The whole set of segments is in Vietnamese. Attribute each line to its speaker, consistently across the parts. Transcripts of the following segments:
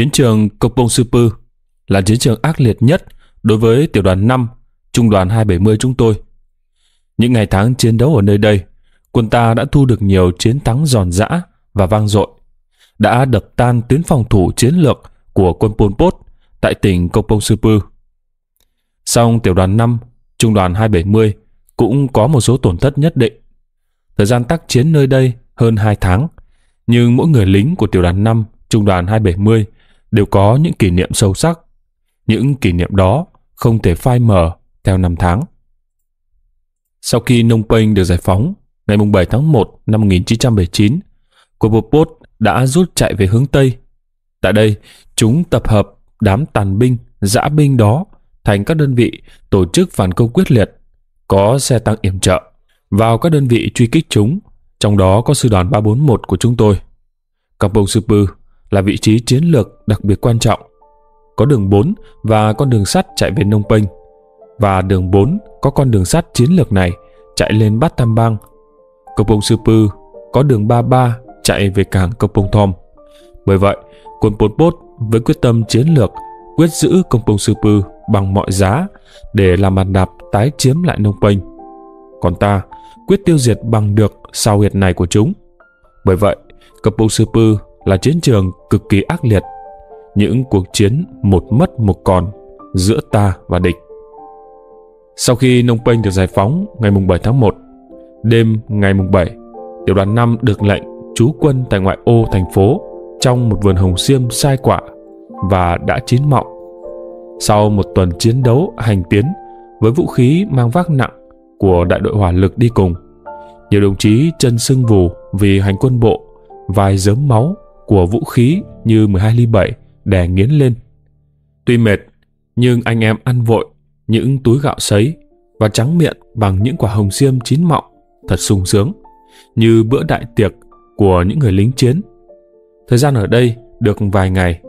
Speaker 1: Chiến trường Kopong Supu là chiến trường ác liệt nhất đối với tiểu đoàn 5, trung đoàn 270 chúng tôi. Những ngày tháng chiến đấu ở nơi đây, quân ta đã thu được nhiều chiến thắng giòn giã và vang dội, đã đập tan tuyến phòng thủ chiến lược của quân Pol Pot tại tỉnh Kopong Supu. Song tiểu đoàn 5, trung đoàn 270 cũng có một số tổn thất nhất định. Thời gian tác chiến nơi đây hơn 2 tháng, nhưng mỗi người lính của tiểu đoàn 5, trung đoàn 270 đều có những kỷ niệm sâu sắc. Những kỷ niệm đó không thể phai mờ theo năm tháng. Sau khi Nông Penh được giải phóng, ngày 7 tháng 1 năm 1979, quân Pol Pot đã rút chạy về hướng Tây. Tại đây, chúng tập hợp đám tàn binh, dã binh đó thành các đơn vị tổ chức phản công quyết liệt, có xe tăng yểm trợ, vào các đơn vị truy kích chúng, trong đó có sư đoàn 341 của chúng tôi. Kampong Supu là vị trí chiến lược đặc biệt quan trọng. Có đường 4 và con đường sắt chạy về Nông Penh, và đường 4 có con đường sắt chiến lược này chạy lên Bát Tam Bang. sư phư có đường 33 chạy về cảng Kampong Thom. Bởi vậy, quân Pol Pot với quyết tâm chiến lược quyết giữ Cốc Bông Sư Pư bằng mọi giá để làm bàn đạp tái chiếm lại Nông Penh. Còn ta quyết tiêu diệt bằng được sao huyệt này của chúng. Bởi vậy, Cốc Bông Sư Pư là chiến trường cực kỳ ác liệt. Những cuộc chiến một mất một còn giữa ta và địch. Sau khi Nông Penh được giải phóng ngày 7 tháng 1, đêm ngày 7, tiểu đoàn 5 được lệnh trú quân tại ngoại ô thành phố trong một vườn hồng xiêm sai quả và đã chín mọng. Sau một tuần chiến đấu hành tiến với vũ khí mang vác nặng của đại đội hỏa lực đi cùng, nhiều đồng chí chân sưng vù vì hành quân bộ, vài giấm máu của vũ khí như 12 ly 7 đè nghiến lên. Tuy mệt, nhưng anh em ăn vội những túi gạo sấy và trắng miệng bằng những quả hồng xiêm chín mọng thật sung sướng, như bữa đại tiệc của những người lính chiến. Thời gian ở đây được vài ngày,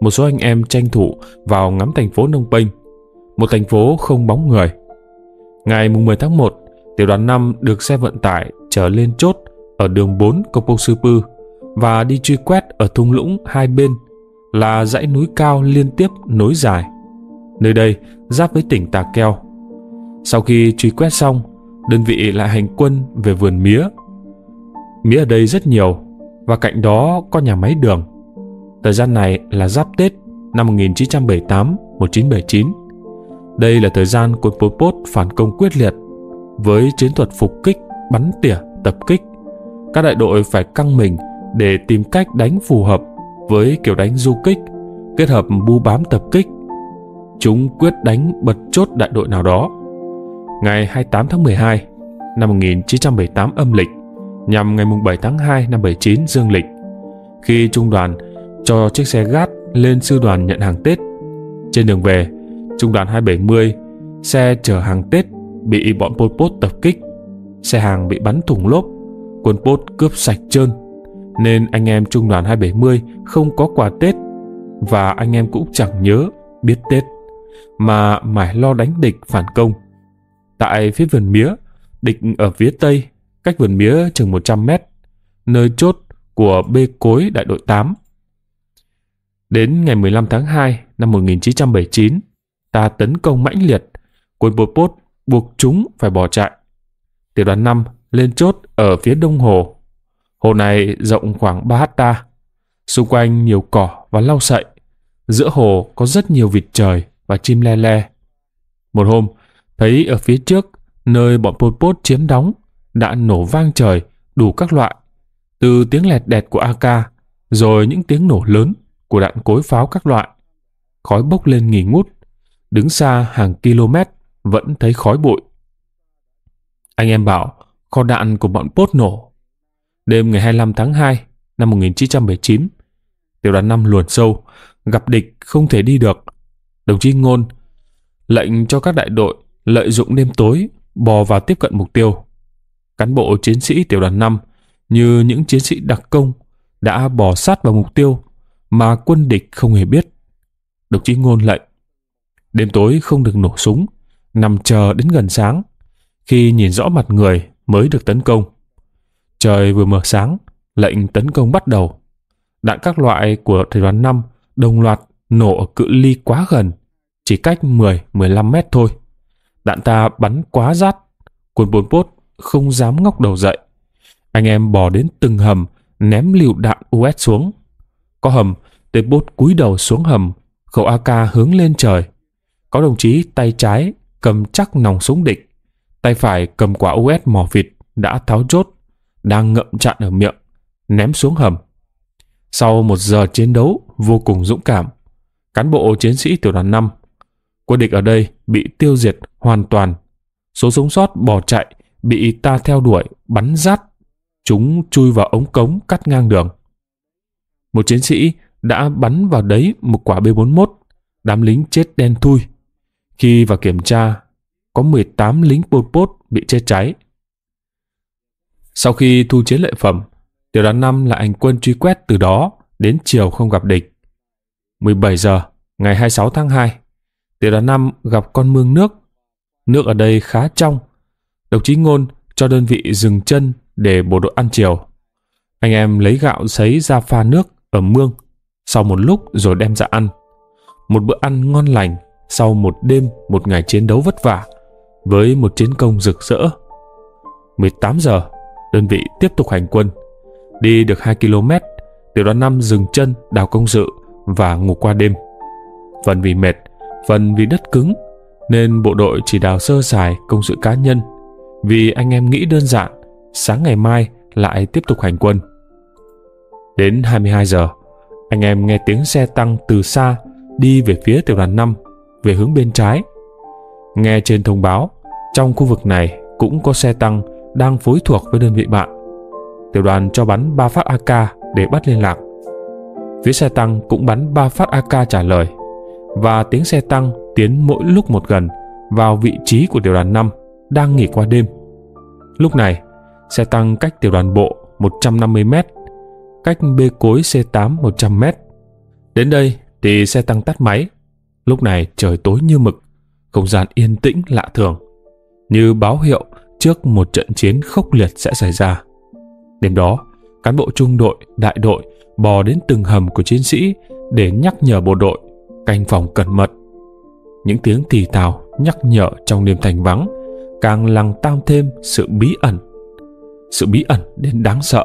Speaker 1: một số anh em tranh thủ vào ngắm thành phố Nông Penh, một thành phố không bóng người. Ngày 10 tháng 1, tiểu đoàn 5 được xe vận tải trở lên chốt ở đường 4 Công Sư Pư, và đi truy quét ở thung lũng hai bên là dãy núi cao liên tiếp nối dài. Nơi đây giáp với tỉnh Tà Keo. Sau khi truy quét xong, đơn vị lại hành quân về vườn mía. Mía ở đây rất nhiều và cạnh đó có nhà máy đường. Thời gian này là giáp Tết năm 1978-1979. Đây là thời gian quân Pol Pot phản công quyết liệt với chiến thuật phục kích, bắn tỉa, tập kích. Các đại đội phải căng mình để tìm cách đánh phù hợp với kiểu đánh du kích kết hợp bu bám tập kích. Chúng quyết đánh bật chốt đại đội nào đó. Ngày 28 tháng 12 năm 1978 âm lịch nhằm ngày 7 tháng 2 năm 79 dương lịch khi trung đoàn cho chiếc xe gát lên sư đoàn nhận hàng Tết. Trên đường về, trung đoàn 270 xe chở hàng Tết bị bọn Pol Pot tập kích. Xe hàng bị bắn thủng lốp, quân Pot cướp sạch trơn nên anh em trung đoàn 270 không có quà Tết và anh em cũng chẳng nhớ biết Tết mà mải lo đánh địch phản công. Tại phía vườn mía, địch ở phía tây, cách vườn mía chừng 100 mét, nơi chốt của bê cối đại đội 8. Đến ngày 15 tháng 2 năm 1979, ta tấn công mãnh liệt, quân Pol Pot buộc chúng phải bỏ chạy. Tiểu đoàn 5 lên chốt ở phía đông hồ Hồ này rộng khoảng 3 hecta. Xung quanh nhiều cỏ và lau sậy. Giữa hồ có rất nhiều vịt trời và chim le le. Một hôm, thấy ở phía trước, nơi bọn Pol Pot chiếm đóng, đã nổ vang trời đủ các loại. Từ tiếng lẹt đẹt của AK, rồi những tiếng nổ lớn của đạn cối pháo các loại. Khói bốc lên nghỉ ngút, đứng xa hàng km vẫn thấy khói bụi. Anh em bảo kho đạn của bọn Pốt nổ Đêm ngày 25 tháng 2 năm 1979, tiểu đoàn 5 luồn sâu, gặp địch không thể đi được. Đồng chí Ngôn lệnh cho các đại đội lợi dụng đêm tối bò vào tiếp cận mục tiêu. Cán bộ chiến sĩ tiểu đoàn 5 như những chiến sĩ đặc công đã bò sát vào mục tiêu mà quân địch không hề biết. Đồng chí Ngôn lệnh đêm tối không được nổ súng, nằm chờ đến gần sáng. Khi nhìn rõ mặt người mới được tấn công. Trời vừa mở sáng, lệnh tấn công bắt đầu. Đạn các loại của thủy đoàn 5 đồng loạt nổ ở cự ly quá gần, chỉ cách 10-15 mét thôi. Đạn ta bắn quá rát, quân bốn bốt không dám ngóc đầu dậy. Anh em bò đến từng hầm, ném lựu đạn US xuống. Có hầm, tên bốt cúi đầu xuống hầm, khẩu AK hướng lên trời. Có đồng chí tay trái cầm chắc nòng súng địch, tay phải cầm quả US mỏ vịt đã tháo chốt, đang ngậm chặn ở miệng, ném xuống hầm. Sau một giờ chiến đấu vô cùng dũng cảm, cán bộ chiến sĩ tiểu đoàn 5, quân địch ở đây bị tiêu diệt hoàn toàn. Số sống sót bỏ chạy bị ta theo đuổi, bắn rát. Chúng chui vào ống cống cắt ngang đường. Một chiến sĩ đã bắn vào đấy một quả B-41, đám lính chết đen thui. Khi vào kiểm tra, có 18 lính Pol Pot bị chết cháy. Sau khi thu chiến lợi phẩm, tiểu đoàn 5 là hành quân truy quét từ đó đến chiều không gặp địch. 17 giờ, ngày 26 tháng 2, tiểu đoàn 5 gặp con mương nước. Nước ở đây khá trong. Đồng chí Ngôn cho đơn vị dừng chân để bộ đội ăn chiều. Anh em lấy gạo sấy ra pha nước ở mương, sau một lúc rồi đem ra ăn. Một bữa ăn ngon lành sau một đêm một ngày chiến đấu vất vả với một chiến công rực rỡ. 18 giờ, đơn vị tiếp tục hành quân. Đi được 2 km, tiểu đoàn 5 dừng chân đào công sự và ngủ qua đêm. Phần vì mệt, phần vì đất cứng, nên bộ đội chỉ đào sơ sài công sự cá nhân. Vì anh em nghĩ đơn giản, sáng ngày mai lại tiếp tục hành quân. Đến 22 giờ, anh em nghe tiếng xe tăng từ xa đi về phía tiểu đoàn 5, về hướng bên trái. Nghe trên thông báo, trong khu vực này cũng có xe tăng đang phối thuộc với đơn vị bạn. Tiểu đoàn cho bắn 3 phát AK để bắt liên lạc. Phía xe tăng cũng bắn 3 phát AK trả lời và tiếng xe tăng tiến mỗi lúc một gần vào vị trí của tiểu đoàn 5 đang nghỉ qua đêm. Lúc này, xe tăng cách tiểu đoàn bộ 150 m, cách bê cối C8 100 m. Đến đây thì xe tăng tắt máy. Lúc này trời tối như mực, không gian yên tĩnh lạ thường, như báo hiệu trước một trận chiến khốc liệt sẽ xảy ra. Đêm đó, cán bộ trung đội, đại đội bò đến từng hầm của chiến sĩ để nhắc nhở bộ đội canh phòng cẩn mật. Những tiếng thì thào nhắc nhở trong đêm thành vắng càng lằng tam thêm sự bí ẩn. Sự bí ẩn đến đáng sợ.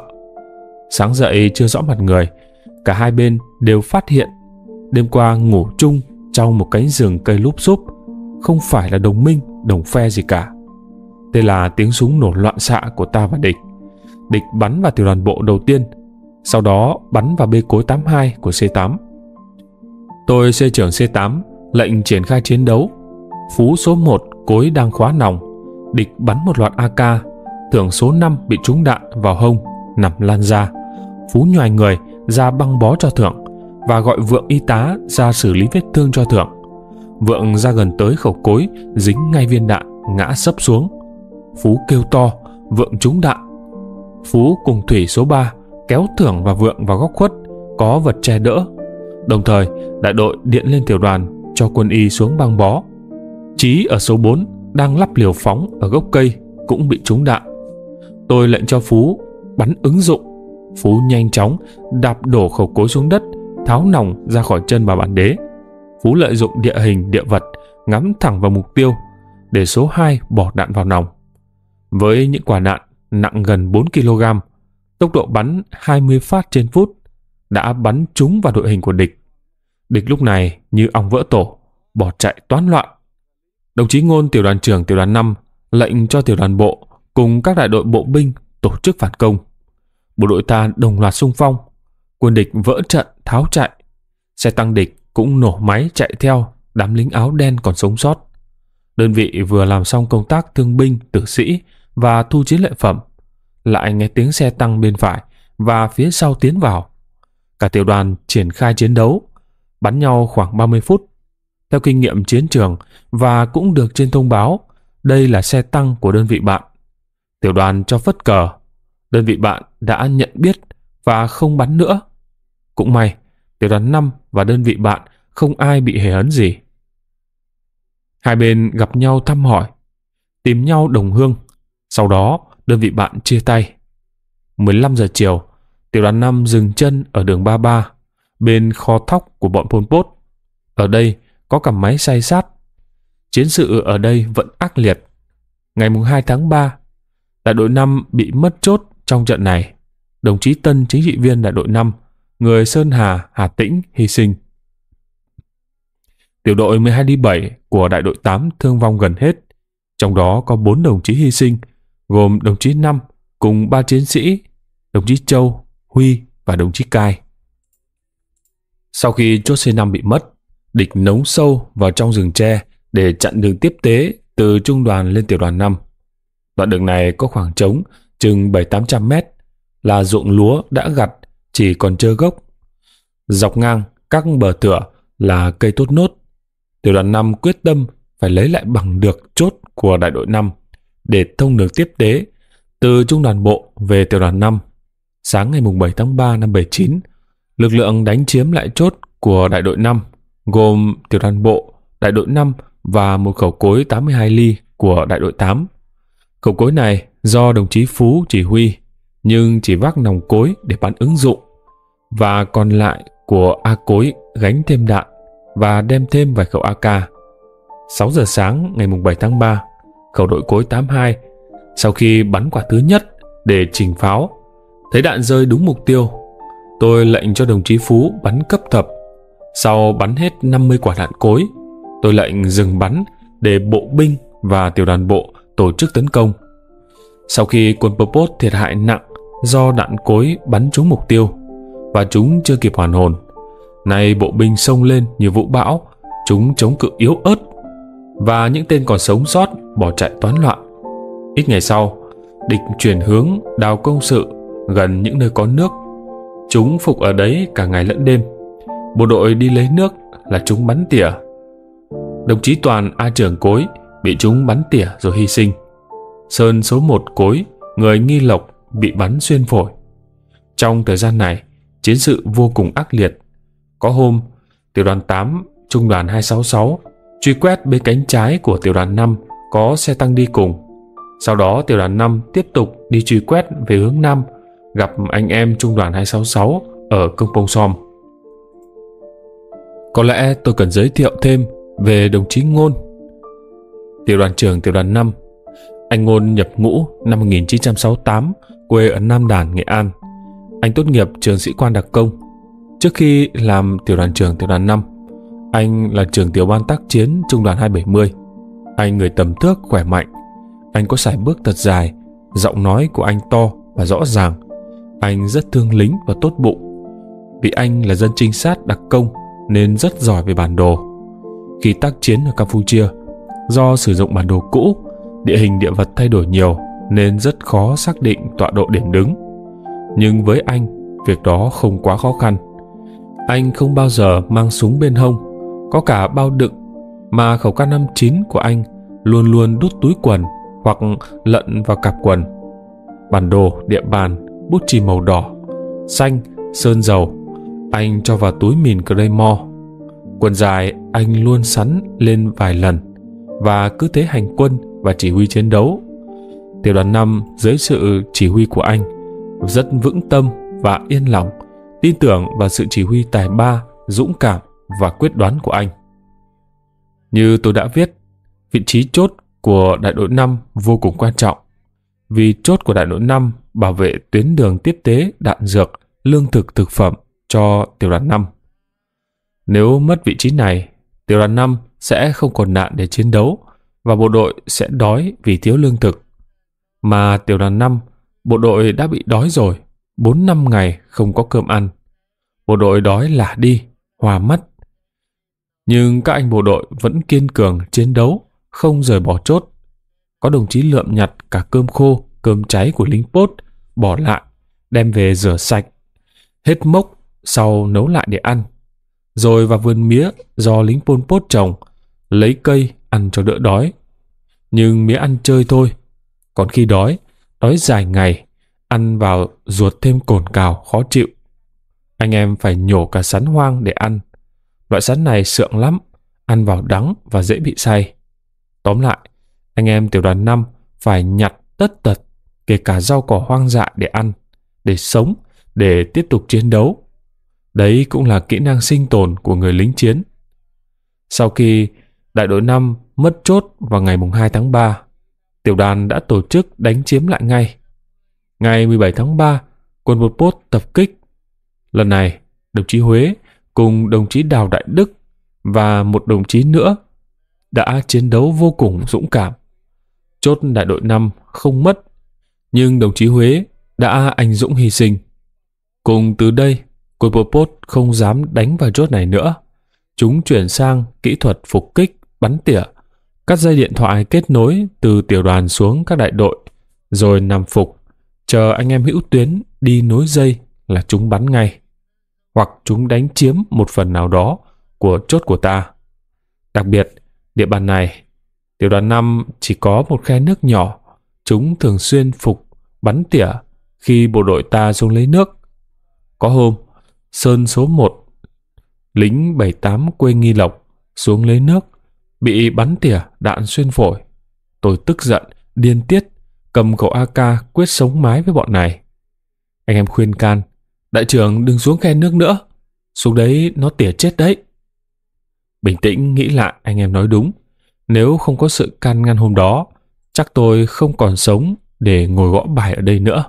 Speaker 1: Sáng dậy chưa rõ mặt người, cả hai bên đều phát hiện đêm qua ngủ chung trong một cánh rừng cây lúp xúp không phải là đồng minh, đồng phe gì cả. Đây là tiếng súng nổ loạn xạ của ta và địch. Địch bắn vào tiểu đoàn bộ đầu tiên, sau đó bắn vào bê cối 82 của C8. Tôi C trưởng C8 lệnh triển khai chiến đấu. Phú số 1 cối đang khóa nòng, địch bắn một loạt AK, thưởng số 5 bị trúng đạn vào hông, nằm lan ra. Phú nhòi người ra băng bó cho thượng và gọi vượng y tá ra xử lý vết thương cho thượng. Vượng ra gần tới khẩu cối, dính ngay viên đạn, ngã sấp xuống. Phú kêu to, vượng trúng đạn. Phú cùng thủy số 3 kéo thưởng và vượng vào góc khuất, có vật che đỡ. Đồng thời, đại đội điện lên tiểu đoàn cho quân y xuống băng bó. Chí ở số 4 đang lắp liều phóng ở gốc cây cũng bị trúng đạn. Tôi lệnh cho Phú bắn ứng dụng. Phú nhanh chóng đạp đổ khẩu cối xuống đất, tháo nòng ra khỏi chân bà bản đế. Phú lợi dụng địa hình địa vật ngắm thẳng vào mục tiêu để số 2 bỏ đạn vào nòng. Với những quả đạn nặng gần 4 kg, tốc độ bắn 20 phát trên phút đã bắn trúng vào đội hình của địch. Địch lúc này như ong vỡ tổ, bỏ chạy toán loạn. Đồng chí Ngôn tiểu đoàn trưởng tiểu đoàn 5 lệnh cho tiểu đoàn bộ cùng các đại đội bộ binh tổ chức phản công. Bộ đội ta đồng loạt xung phong, quân địch vỡ trận tháo chạy. Xe tăng địch cũng nổ máy chạy theo, đám lính áo đen còn sống sót. Đơn vị vừa làm xong công tác thương binh, tử sĩ và thu chiến lợi phẩm. Lại nghe tiếng xe tăng bên phải và phía sau tiến vào. Cả tiểu đoàn triển khai chiến đấu, bắn nhau khoảng 30 phút. Theo kinh nghiệm chiến trường và cũng được trên thông báo, đây là xe tăng của đơn vị bạn. Tiểu đoàn cho phất cờ. Đơn vị bạn đã nhận biết và không bắn nữa. Cũng may, tiểu đoàn 5 và đơn vị bạn không ai bị hề hấn gì. Hai bên gặp nhau thăm hỏi, tìm nhau đồng hương. Sau đó, đơn vị bạn chia tay. 15 giờ chiều, tiểu đoàn 5 dừng chân ở đường 33. bên kho thóc của bọn Pol Pot. Ở đây có cả máy xay sát. Chiến sự ở đây vẫn ác liệt. Ngày 2 tháng 3, đại đội 5 bị mất chốt trong trận này. Đồng chí Tân chính trị viên đại đội 5, người Sơn Hà, Hà Tĩnh hy sinh. Tiểu đội 12 đi 7 của đại đội 8 thương vong gần hết, trong đó có 4 đồng chí hy sinh, gồm đồng chí Năm cùng ba chiến sĩ, đồng chí Châu, Huy và đồng chí Cai. Sau khi chốt C5 bị mất, địch nống sâu vào trong rừng tre để chặn đường tiếp tế từ trung đoàn lên tiểu đoàn 5. Đoạn đường này có khoảng trống chừng 7-800 mét, là ruộng lúa đã gặt, chỉ còn trơ gốc. Dọc ngang các bờ tựa là cây tốt nốt. Tiểu đoàn 5 quyết tâm phải lấy lại bằng được chốt của đại đội 5 để thông đường tiếp tế từ trung đoàn bộ về tiểu đoàn 5. Sáng ngày 7 tháng 3 năm 79, lực lượng đánh chiếm lại chốt của đại đội 5 gồm tiểu đoàn bộ, đại đội 5 và một khẩu cối 82 ly của đại đội 8. Khẩu cối này do đồng chí Phú chỉ huy, nhưng chỉ vác nòng cối để bắn ứng dụng, và còn lại của A cối gánh thêm đạn và đem thêm vài khẩu AK. 6 giờ sáng ngày 7 tháng 3, khẩu đội cối 82 sau khi bắn quả thứ nhất để trình pháo, thấy đạn rơi đúng mục tiêu. Tôi lệnh cho đồng chí Phú bắn cấp thập. Sau bắn hết 50 quả đạn cối, tôi lệnh dừng bắn để bộ binh và tiểu đoàn bộ tổ chức tấn công. Sau khi quân Pol Pot thiệt hại nặng do đạn cối bắn trúng mục tiêu và chúng chưa kịp hoàn hồn, nay bộ binh xông lên như vũ bão, chúng chống cự yếu ớt và những tên còn sống sót bỏ chạy toán loạn. Ít ngày sau, địch chuyển hướng đào công sự gần những nơi có nước. Chúng phục ở đấy cả ngày lẫn đêm. Bộ đội đi lấy nước là chúng bắn tỉa. Đồng chí Toàn A trưởng cối bị chúng bắn tỉa rồi hy sinh. Sơn số một cối, người nghi lộc bị bắn xuyên phổi. Trong thời gian này, chiến sự vô cùng ác liệt. Có hôm, tiểu đoàn 8, trung đoàn 266 truy quét bên cánh trái của tiểu đoàn 5 có xe tăng đi cùng. Sau đó tiểu đoàn 5 tiếp tục đi truy quét về hướng Nam, gặp anh em trung đoàn 266 ở công pông som. Có lẽ tôi cần giới thiệu thêm về đồng chí Ngôn. Tiểu đoàn trưởng tiểu đoàn 5 Anh Ngôn nhập ngũ năm 1968, quê ở Nam Đàn, Nghệ An. Anh tốt nghiệp trường sĩ quan đặc công. Trước khi làm tiểu đoàn trưởng tiểu đoàn 5, anh là trưởng tiểu ban tác chiến trung đoàn 270. Anh người tầm thước khỏe mạnh. Anh có sải bước thật dài, giọng nói của anh to và rõ ràng. Anh rất thương lính và tốt bụng. Vì anh là dân trinh sát đặc công nên rất giỏi về bản đồ. Khi tác chiến ở Campuchia, do sử dụng bản đồ cũ, địa hình địa vật thay đổi nhiều nên rất khó xác định tọa độ điểm đứng. Nhưng với anh, việc đó không quá khó khăn. Anh không bao giờ mang súng bên hông, có cả bao đựng mà khẩu K59 của anh luôn luôn đút túi quần hoặc lận vào cặp quần. Bản đồ, địa bàn, bút chì màu đỏ, xanh, sơn dầu, anh cho vào túi mìn Claymore. Quần dài anh luôn sắn lên vài lần và cứ thế hành quân và chỉ huy chiến đấu. Tiểu đoàn 5 dưới sự chỉ huy của anh rất vững tâm và yên lòng, tin tưởng vào sự chỉ huy tài ba, dũng cảm và quyết đoán của anh. Như tôi đã viết, vị trí chốt của đại đội 5 vô cùng quan trọng, vì chốt của đại đội 5 bảo vệ tuyến đường tiếp tế đạn dược, lương thực thực phẩm cho tiểu đoàn 5. Nếu mất vị trí này, tiểu đoàn 5 sẽ không còn nạn để chiến đấu và bộ đội sẽ đói vì thiếu lương thực. Mà tiểu đoàn 5, bộ đội đã bị đói rồi, 4 năm ngày không có cơm ăn. Bộ đội đói lả đi, hòa mắt nhưng các anh bộ đội vẫn kiên cường chiến đấu, không rời bỏ chốt. Có đồng chí lượm nhặt cả cơm khô, cơm cháy của lính pốt, bỏ lại, đem về rửa sạch. Hết mốc, sau nấu lại để ăn. Rồi vào vườn mía do lính Pol Pot trồng, lấy cây ăn cho đỡ đói. Nhưng mía ăn chơi thôi. Còn khi đói, đói dài ngày, ăn vào ruột thêm cồn cào khó chịu. Anh em phải nhổ cả sắn hoang để ăn. Loại sắn này sượng lắm, ăn vào đắng và dễ bị say. Tóm lại, anh em tiểu đoàn 5 phải nhặt tất tật, kể cả rau cỏ hoang dại để ăn, để sống, để tiếp tục chiến đấu. Đấy cũng là kỹ năng sinh tồn của người lính chiến. Sau khi đại đội 5 mất chốt vào ngày 2 tháng 3, tiểu đoàn đã tổ chức đánh chiếm lại ngay. Ngày 17 tháng 3, quân Pol Pot tập kích. Lần này, đồng chí Huế cùng đồng chí Đào Đại Đức và một đồng chí nữa đã chiến đấu vô cùng dũng cảm. Chốt đại đội 5 không mất, nhưng đồng chí Huế đã anh dũng hy sinh. Cùng từ đây, quân Pol Pot không dám đánh vào chốt này nữa. Chúng chuyển sang kỹ thuật phục kích, bắn tỉa, cắt dây điện thoại kết nối từ tiểu đoàn xuống các đại đội, rồi nằm phục, chờ anh em hữu tuyến đi nối dây là chúng bắn ngay. Hoặc chúng đánh chiếm một phần nào đó của chốt của ta. Đặc biệt, địa bàn này, tiểu đoàn 5 chỉ có một khe nước nhỏ, chúng thường xuyên phục, bắn tỉa khi bộ đội ta xuống lấy nước. Có hôm, Sơn số 1, lính 78 quê Nghi Lộc, xuống lấy nước, bị bắn tỉa đạn xuyên phổi. Tôi tức giận, điên tiết, cầm khẩu AK quyết sống mái với bọn này. Anh em khuyên can, đại trưởng đừng xuống khe nước nữa, xuống đấy nó tỉa chết đấy. Bình tĩnh nghĩ lại anh em nói đúng, nếu không có sự can ngăn hôm đó, chắc tôi không còn sống để ngồi gõ bài ở đây nữa.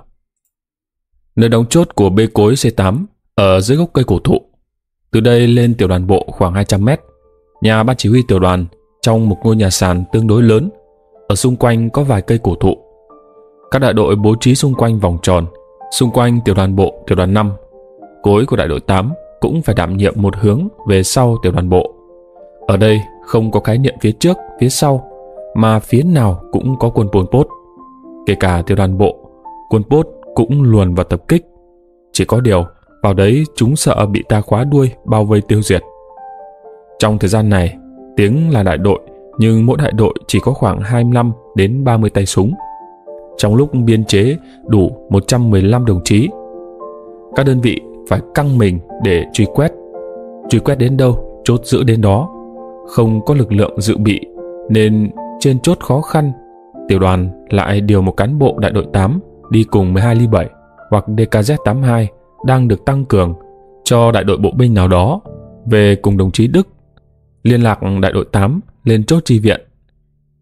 Speaker 1: Nơi đóng chốt của bê cối C8 ở dưới gốc cây cổ thụ. Từ đây lên tiểu đoàn bộ khoảng 200 mét. Nhà ban chỉ huy tiểu đoàn trong một ngôi nhà sàn tương đối lớn. Ở xung quanh có vài cây cổ thụ. Các đại đội bố trí xung quanh vòng tròn, xung quanh tiểu đoàn bộ, tiểu đoàn 5. Cối của đại đội 8 cũng phải đảm nhiệm một hướng về sau tiểu đoàn bộ. Ở đây không có khái niệm phía trước, phía sau, mà phía nào cũng có quân Pol Pot. Kể cả tiểu đoàn bộ, quân Pot cũng luồn vào tập kích. Chỉ có điều, vào đấy chúng sợ bị ta khóa đuôi bao vây tiêu diệt. Trong thời gian này, tiếng là đại đội, nhưng mỗi đại đội chỉ có khoảng 25 đến 30 tay súng. Trong lúc biên chế đủ 115 đồng chí, các đơn vị phải căng mình để truy quét. Truy quét đến đâu, chốt giữ đến đó. Không có lực lượng dự bị, nên trên chốt khó khăn, tiểu đoàn lại điều một cán bộ đại đội 8 đi cùng 12 ly 7 hoặc DKZ82 đang được tăng cường cho đại đội bộ binh nào đó về cùng đồng chí Đức. Liên lạc đại đội 8 lên chốt tri viện.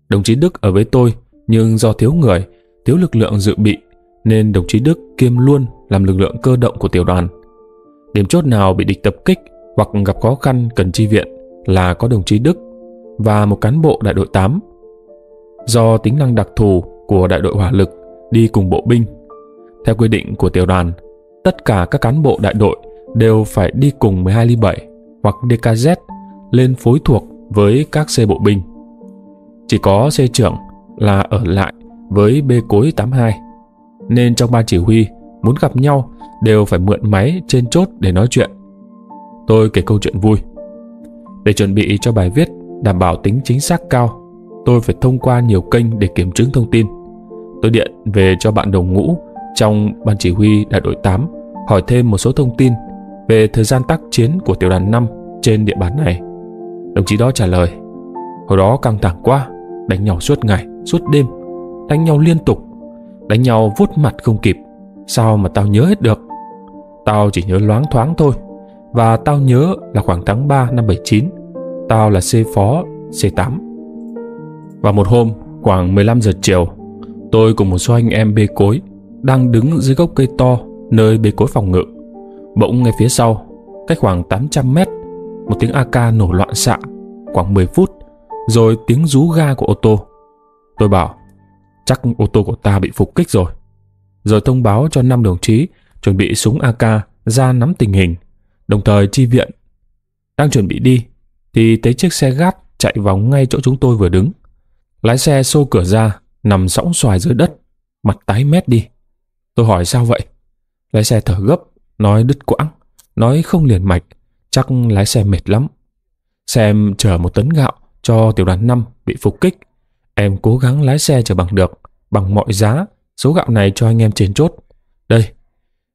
Speaker 1: Đồng chí Đức ở với tôi nhưng do thiếu người, thiếu lực lượng dự bị nên đồng chí Đức kiêm luôn làm lực lượng cơ động của tiểu đoàn. Điểm chốt nào bị địch tập kích hoặc gặp khó khăn cần chi viện là có đồng chí Đức và một cán bộ đại đội 8. Do tính năng đặc thù của đại đội hỏa lực đi cùng bộ binh, theo quy định của tiểu đoàn tất cả các cán bộ đại đội đều phải đi cùng 12 ly 7 hoặc DKZ lên phối thuộc với các xe bộ binh. Chỉ có xe trưởng là ở lại với B cối 82, nên trong ban chỉ huy muốn gặp nhau đều phải mượn máy trên chốt để nói chuyện. Tôi kể câu chuyện vui. Để chuẩn bị cho bài viết đảm bảo tính chính xác cao, tôi phải thông qua nhiều kênh để kiểm chứng thông tin. Tôi điện về cho bạn đồng ngũ trong ban chỉ huy đại đội 8 hỏi thêm một số thông tin về thời gian tác chiến của tiểu đoàn 5 trên địa bàn này. Đồng chí đó trả lời, hồi đó căng thẳng quá, đánh nhau suốt ngày, suốt đêm, đánh nhau liên tục, đánh nhau vuốt mặt không kịp, sao mà tao nhớ hết được. Tao chỉ nhớ loáng thoáng thôi, và tao nhớ là khoảng tháng 3 năm 79, tao là C phó C8. Và một hôm, khoảng 15 giờ chiều, tôi cùng một số anh em bê cối đang đứng dưới gốc cây to nơi bê cối phòng ngự. Bỗng ngay phía sau, cách khoảng 800 mét, một tiếng AK nổ loạn xạ, khoảng 10 phút, rồi tiếng rú ga của ô tô. Tôi bảo, chắc ô tô của ta bị phục kích rồi. Rồi thông báo cho năm đồng chí chuẩn bị súng AK ra nắm tình hình, đồng thời chi viện. Đang chuẩn bị đi, thì thấy chiếc xe gáp chạy vào ngay chỗ chúng tôi vừa đứng. Lái xe xô cửa ra, nằm sõng xoài dưới đất, mặt tái mét đi. Tôi hỏi sao vậy? Lái xe thở gấp, nói đứt quãng, nói không liền mạch, chắc lái xe mệt lắm. Xem chở một tấn gạo cho tiểu đoàn 5 bị phục kích. Em cố gắng lái xe chở bằng được, bằng mọi giá, số gạo này cho anh em trên chốt. Đây,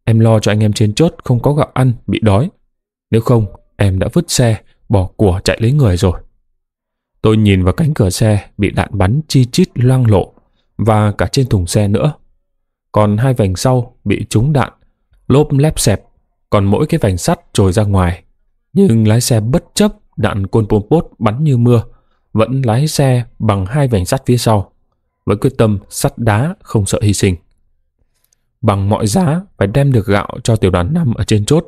Speaker 1: em lo cho anh em trên chốt không có gạo ăn, bị đói. Nếu không, em đã vứt xe, bỏ của chạy lấy người rồi. Tôi nhìn vào cánh cửa xe bị đạn bắn chi chít loang lộ và cả trên thùng xe nữa. Còn hai vành sau bị trúng đạn lốp lép xẹp, còn mỗi cái vành sắt trồi ra ngoài. Nhưng lái xe bất chấp đạn côn Pol Pot bắn như mưa, vẫn lái xe bằng hai vành sắt phía sau, với quyết tâm sắt đá không sợ hy sinh. Bằng mọi giá phải đem được gạo cho tiểu đoàn 5 ở trên chốt.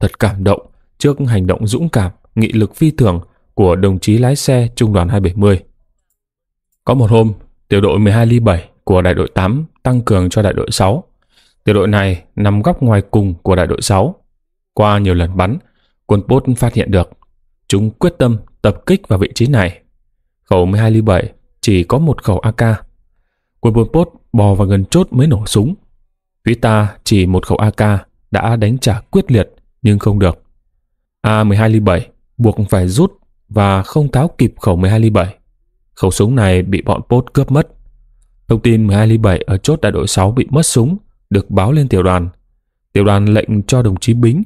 Speaker 1: Thật cảm động trước hành động dũng cảm, nghị lực phi thường của đồng chí lái xe trung đoàn 270. Có một hôm, tiểu đội 12 ly 7 của đại đội 8 tăng cường cho đại đội 6. Tiểu đội này nằm góc ngoài cùng của đại đội 6. Qua nhiều lần bắn, quân Pốt phát hiện được. Chúng quyết tâm tập kích vào vị trí này. Khẩu 12 ly 7 chỉ có một khẩu AK. Quân Pol Pot bò vào gần chốt mới nổ súng. Phía ta chỉ một khẩu AK đã đánh trả quyết liệt nhưng không được. A12 ly 7 buộc phải rút và không tháo kịp khẩu 12 ly 7. Khẩu súng này bị bọn Pot cướp mất. Thông tin 12 ly 7 ở chốt đại đội 6 bị mất súng được báo lên tiểu đoàn. Tiểu đoàn lệnh cho đồng chí Bính,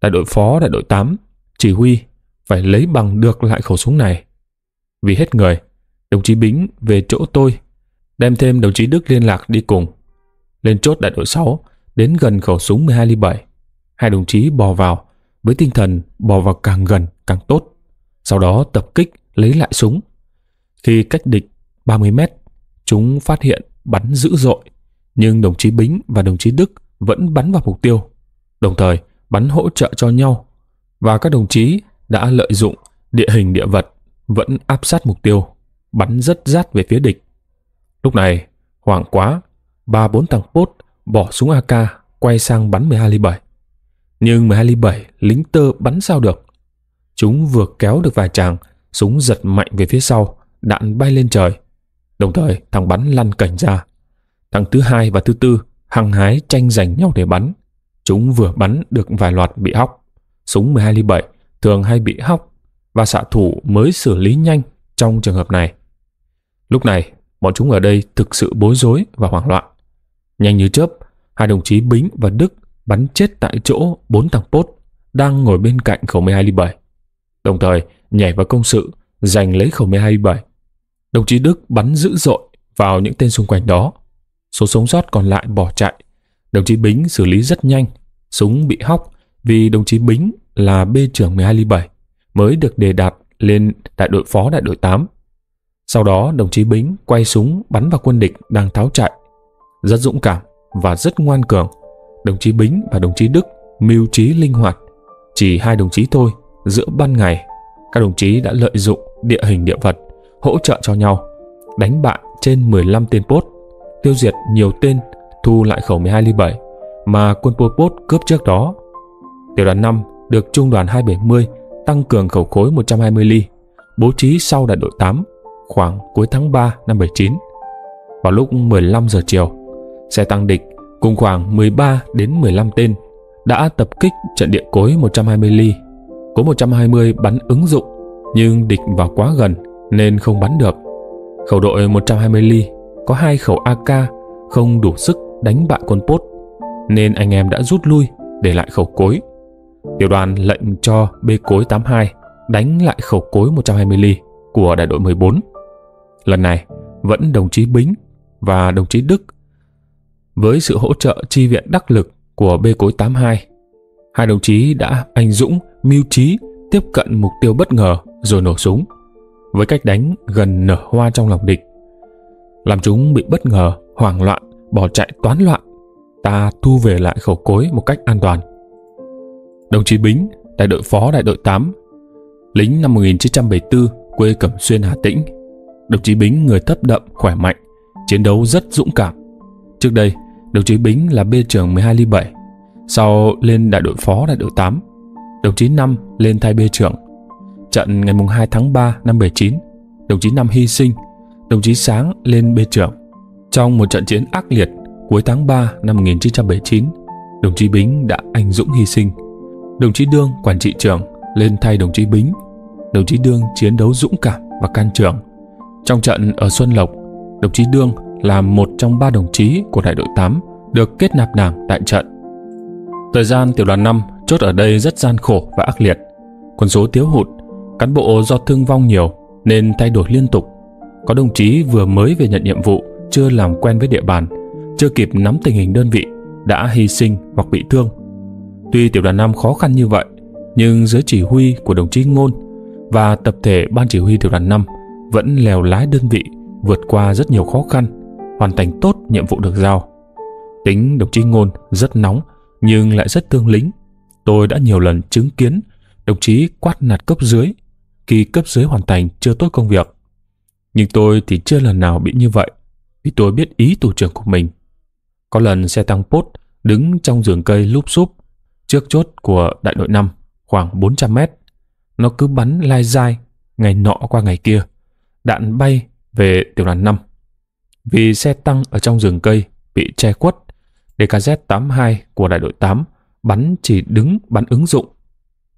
Speaker 1: đại đội phó đại đội 8, chỉ huy phải lấy bằng được lại khẩu súng này. Vì hết người, đồng chí Bính về chỗ tôi, đem thêm đồng chí Đức liên lạc đi cùng. Lên chốt đại đội 6, đến gần khẩu súng 12 ly 7. Hai đồng chí bò vào, với tinh thần bò vào càng gần càng tốt. Sau đó tập kích lấy lại súng. Khi cách địch 30 mét, chúng phát hiện bắn dữ dội, nhưng đồng chí Bính và đồng chí Đức vẫn bắn vào mục tiêu, đồng thời bắn hỗ trợ cho nhau và các đồng chí đã lợi dụng địa hình địa vật vẫn áp sát mục tiêu, bắn rất rát về phía địch. Lúc này, hoảng quá, ba bốn thằng pốt bỏ súng AK quay sang bắn 12 ly 7. Nhưng 12 ly 7 lính tơ bắn sao được. Chúng vừa kéo được vài chàng, súng giật mạnh về phía sau, đạn bay lên trời. Đồng thời thằng bắn lăn cảnh ra. Thằng thứ hai và thứ tư hăng hái tranh giành nhau để bắn. Chúng vừa bắn được vài loạt bị hóc. Súng 12 ly 7 thường hay bị hóc và xạ thủ mới xử lý nhanh trong trường hợp này. Lúc này, bọn chúng ở đây thực sự bối rối và hoảng loạn. Nhanh như chớp, hai đồng chí Bính và Đức bắn chết tại chỗ bốn thằng pốt đang ngồi bên cạnh khẩu 12 ly 7. Đồng thời nhảy vào công sự giành lấy khẩu 12 ly 7. Đồng chí Đức bắn dữ dội vào những tên xung quanh đó. Số sống sót còn lại bỏ chạy. Đồng chí Bính xử lý rất nhanh. Súng bị hóc vì đồng chí Bính là B trưởng 12 ly 7 mới được đề đạt lên đại đội phó đại đội 8. Sau đó đồng chí Bính quay súng bắn vào quân địch đang tháo chạy. Rất dũng cảm và rất ngoan cường. Đồng chí Bính và đồng chí Đức mưu trí linh hoạt. Chỉ hai đồng chí thôi, giữa ban ngày, các đồng chí đã lợi dụng địa hình địa vật, hỗ trợ cho nhau, đánh bại trên 15 tên pốt, tiêu diệt nhiều tên, thu lại khẩu 12 ly 7 mà quân Pol Pot cướp trước đó. Tiểu đoàn 5 được trung đoàn 270 tăng cường khẩu khối 120 ly, bố trí sau đại đội 8 khoảng cuối tháng 3 năm 79. Vào lúc 15 giờ chiều, xe tăng địch cùng khoảng 13 đến 15 tên đã tập kích trận địa cối 120 ly. Cối 120 bắn ứng dụng, nhưng địch vào quá gần nên không bắn được. Khẩu đội 120 ly có hai khẩu AK không đủ sức đánh bại quân Pốt, nên anh em đã rút lui để lại khẩu cối Tiểu đoàn lệnh cho B cối 82 đánh lại khẩu cối 120 ly của đại đội 14. Lần này, vẫn đồng chí Bính và đồng chí Đức với sự hỗ trợ chi viện đắc lực của B cối 82. Hai đồng chí đã anh dũng, mưu trí tiếp cận mục tiêu bất ngờ rồi nổ súng với cách đánh gần nở hoa trong lòng địch. Làm chúng bị bất ngờ, hoảng loạn, bỏ chạy toán loạn. Ta thu về lại khẩu cối một cách an toàn. Đồng chí Bính, đại đội phó đại đội 8, lính năm 1974, quê Cẩm Xuyên Hà Tĩnh. Đồng chí Bính người thấp đậm, khỏe mạnh, chiến đấu rất dũng cảm. Trước đây, đồng chí Bính là B trưởng 12 ly 7, sau lên đại đội phó đại đội 8. Đồng chí Năm lên thay B trưởng. Trận ngày 2 tháng 3 năm 79, đồng chí Năm hy sinh, đồng chí Sáng lên B trưởng. Trong một trận chiến ác liệt cuối tháng 3 năm 1979, đồng chí Bính đã anh dũng hy sinh Đồng chí Đương, quản trị trưởng, lên thay đồng chí Bính. Đồng chí Đương chiến đấu dũng cảm và can trưởng. Trong trận ở Xuân Lộc, đồng chí Đương là một trong ba đồng chí của đại đội 8 được kết nạp đảng tại trận. Thời gian tiểu đoàn 5 chốt ở đây rất gian khổ và ác liệt. Quân số thiếu hụt, cán bộ do thương vong nhiều nên thay đổi liên tục. Có đồng chí vừa mới về nhận nhiệm vụ, chưa làm quen với địa bàn, chưa kịp nắm tình hình đơn vị, đã hy sinh hoặc bị thương Tuy tiểu đoàn 5 khó khăn như vậy, nhưng dưới chỉ huy của đồng chí Ngôn và tập thể ban chỉ huy tiểu đoàn 5 vẫn lèo lái đơn vị vượt qua rất nhiều khó khăn, hoàn thành tốt nhiệm vụ được giao. Tính đồng chí Ngôn rất nóng nhưng lại rất tương lính. Tôi đã nhiều lần chứng kiến đồng chí quát nạt cấp dưới khi cấp dưới hoàn thành chưa tốt công việc. Nhưng tôi thì chưa lần nào bị như vậy vì tôi biết ý thủ trưởng của mình. Có lần xe tăng pốt đứng trong giường cây lúp xúp trước chốt của đại đội 5 khoảng 400 mét. Nó cứ bắn lai dai ngày nọ qua ngày kia. Đạn bay về tiểu đoàn 5. Vì xe tăng ở trong rừng cây bị che khuất, DKZ-82 của đại đội 8 bắn chỉ đứng bắn ứng dụng.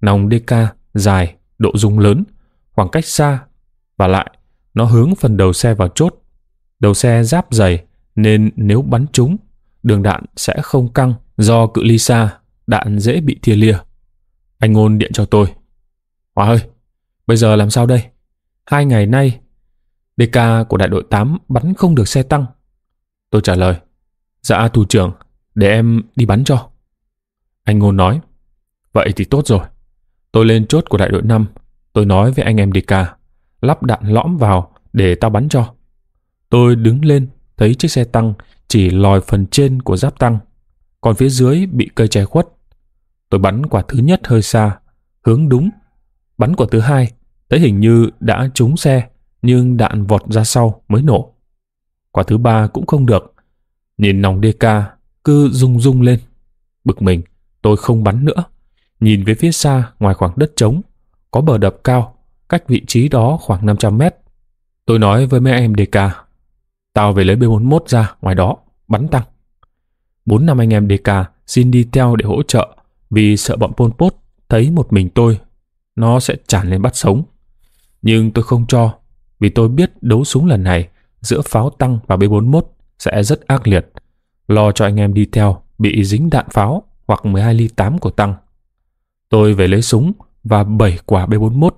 Speaker 1: Nòng DK dài, độ dung lớn, khoảng cách xa và lại nó hướng phần đầu xe vào chốt. Đầu xe giáp dày nên nếu bắn trúng, đường đạn sẽ không căng do cự ly xa, đạn dễ bị thia lìa. Anh ngôn điện cho tôi. Hòa ơi, bây giờ làm sao đây? Hai ngày nay, DK của đại đội 8 bắn không được xe tăng. Tôi trả lời, dạ thủ trưởng, để em đi bắn cho. Anh ngôn nói, vậy thì tốt rồi. Tôi lên chốt của đại đội 5, tôi nói với anh em DK, lắp đạn lõm vào để tao bắn cho. Tôi đứng lên, thấy chiếc xe tăng chỉ lòi phần trên của giáp tăng, còn phía dưới bị cây che khuất. Tôi bắn quả thứ nhất hơi xa, hướng đúng. Bắn quả thứ hai, thấy hình như đã trúng xe, nhưng đạn vọt ra sau mới nổ. Quả thứ ba cũng không được. Nhìn nòng DK cứ rung rung lên. Bực mình, tôi không bắn nữa. Nhìn về phía xa ngoài khoảng đất trống, có bờ đập cao, cách vị trí đó khoảng 500 mét. Tôi nói với mấy em DK, tao về lấy B41 ra ngoài đó, bắn tăng. Bốn năm anh em DK xin đi theo để hỗ trợ vì sợ bọn Pol Pot thấy một mình tôi, nó sẽ tràn lên bắt sống. Nhưng tôi không cho, vì tôi biết đấu súng lần này giữa pháo tăng và B41 sẽ rất ác liệt, lo cho anh em đi theo bị dính đạn pháo hoặc 12 ly 8 của tăng. Tôi về lấy súng và 7 quả B41.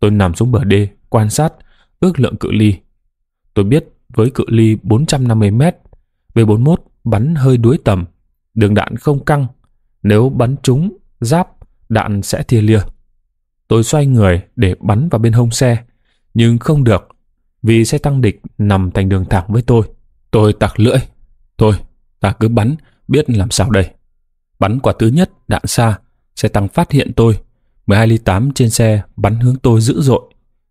Speaker 1: Tôi nằm xuống bờ đê, quan sát, ước lượng cự ly. Tôi biết với cự ly 450 mét, B41 bắn hơi đuối tầm, đường đạn không căng nếu bắn trúng, giáp, đạn sẽ thia lia. Tôi xoay người để bắn vào bên hông xe, nhưng không được, vì xe tăng địch nằm thành đường thẳng với tôi. Tôi tặc lưỡi. Thôi, ta cứ bắn, biết làm sao đây. Bắn quả thứ nhất, đạn xa, xe tăng phát hiện tôi. 12 ly 8 trên xe bắn hướng tôi dữ dội,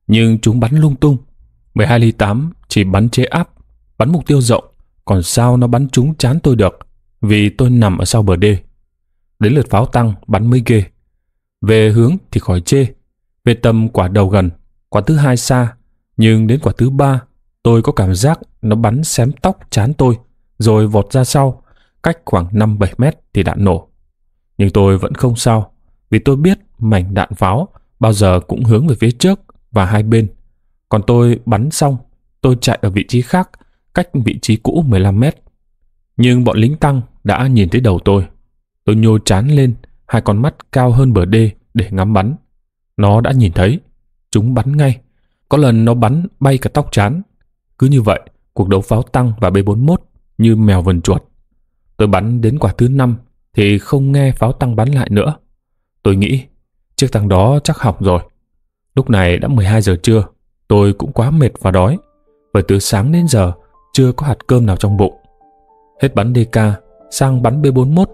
Speaker 1: nhưng chúng bắn lung tung. 12 ly 8 chỉ bắn chế áp, bắn mục tiêu rộng, còn sao nó bắn trúng chán tôi được, vì tôi nằm ở sau bờ đê. Đến lượt pháo tăng bắn mới ghê. Về hướng thì khỏi chê. Về tầm quả đầu gần, quả thứ hai xa. Nhưng đến quả thứ ba, tôi có cảm giác nó bắn xém tóc chán tôi, rồi vọt ra sau, cách khoảng 5-7 mét thì đạn nổ. Nhưng tôi vẫn không sao, vì tôi biết mảnh đạn pháo bao giờ cũng hướng về phía trước và hai bên. Còn tôi bắn xong, tôi chạy ở vị trí khác, cách vị trí cũ 15 mét. Nhưng bọn lính tăng đã nhìn thấy đầu tôi. Tôi nhô chán lên, hai con mắt cao hơn bờ đê để ngắm bắn. Nó đã nhìn thấy. Chúng bắn ngay. Có lần nó bắn bay cả tóc chán. Cứ như vậy, cuộc đấu pháo tăng và B-41 như mèo vần chuột. Tôi bắn đến quả thứ năm thì không nghe pháo tăng bắn lại nữa. Tôi nghĩ, chiếc tăng đó chắc hỏng rồi. Lúc này đã 12 giờ trưa, tôi cũng quá mệt và đói. Bởi từ sáng đến giờ, chưa có hạt cơm nào trong bụng. Hết bắn DK, sang bắn B-41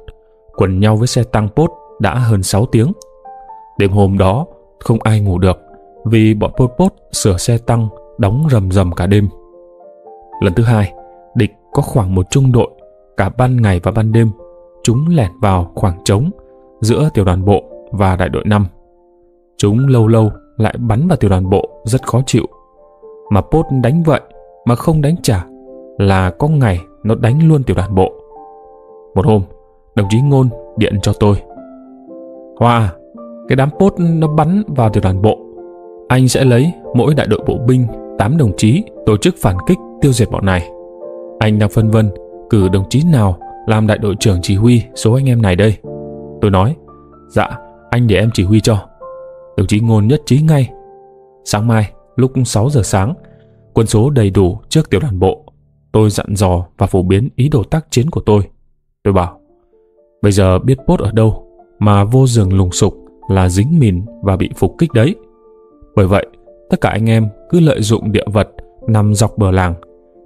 Speaker 1: quần nhau với xe tăng Pốt đã hơn 6 tiếng. Đêm hôm đó, không ai ngủ được vì bọn Pol Pot sửa xe tăng đóng rầm rầm cả đêm. Lần thứ hai, địch có khoảng một trung đội, cả ban ngày và ban đêm, chúng lẻn vào khoảng trống giữa tiểu đoàn bộ và đại đội 5. Chúng lâu lâu lại bắn vào tiểu đoàn bộ rất khó chịu. Mà Pốt đánh vậy mà không đánh trả là có ngày nó đánh luôn tiểu đoàn bộ. Một hôm, Đồng chí Ngôn điện cho tôi. Hoa, cái đám post nó bắn vào tiểu đoàn bộ. Anh sẽ lấy mỗi đại đội bộ binh 8 đồng chí tổ chức phản kích tiêu diệt bọn này. Anh đang phân vân cử đồng chí nào làm đại đội trưởng chỉ huy số anh em này đây. Tôi nói, dạ, anh để em chỉ huy cho. Đồng chí Ngôn nhất trí ngay. Sáng mai, lúc 6 giờ sáng, quân số đầy đủ trước tiểu đoàn bộ. Tôi dặn dò và phổ biến ý đồ tác chiến của tôi. Tôi bảo, Bây giờ biết Pốt ở đâu, mà vô giường lùng sục là dính mìn và bị phục kích đấy. Bởi vậy, tất cả anh em cứ lợi dụng địa vật nằm dọc bờ làng,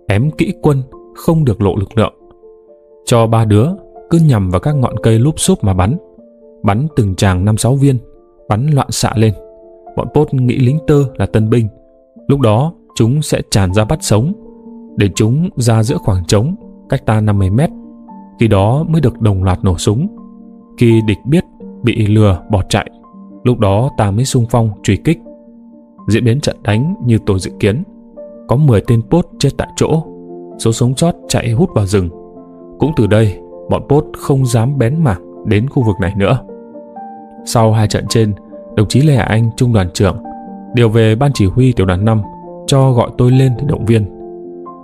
Speaker 1: ém kỹ quân không được lộ lực lượng. Cho ba đứa cứ nhằm vào các ngọn cây lúp xúp mà bắn. Bắn từng tràng năm sáu viên, bắn loạn xạ lên. Bọn Pốt nghĩ lính tơ là tân binh. Lúc đó chúng sẽ tràn ra bắt sống, để chúng ra giữa khoảng trống cách ta 50 mét. Khi đó mới được đồng loạt nổ súng. Khi địch biết bị lừa bỏ chạy, lúc đó ta mới xung phong truy kích. Diễn biến trận đánh như tôi dự kiến. Có 10 tên Pốt chết tại chỗ, số sống sót chạy hút vào rừng. Cũng từ đây, bọn Pốt không dám bén mảng đến khu vực này nữa. Sau hai trận trên, đồng chí Lê Hải Anh, trung đoàn trưởng, điều về ban chỉ huy tiểu đoàn 5 cho gọi tôi lên để động viên.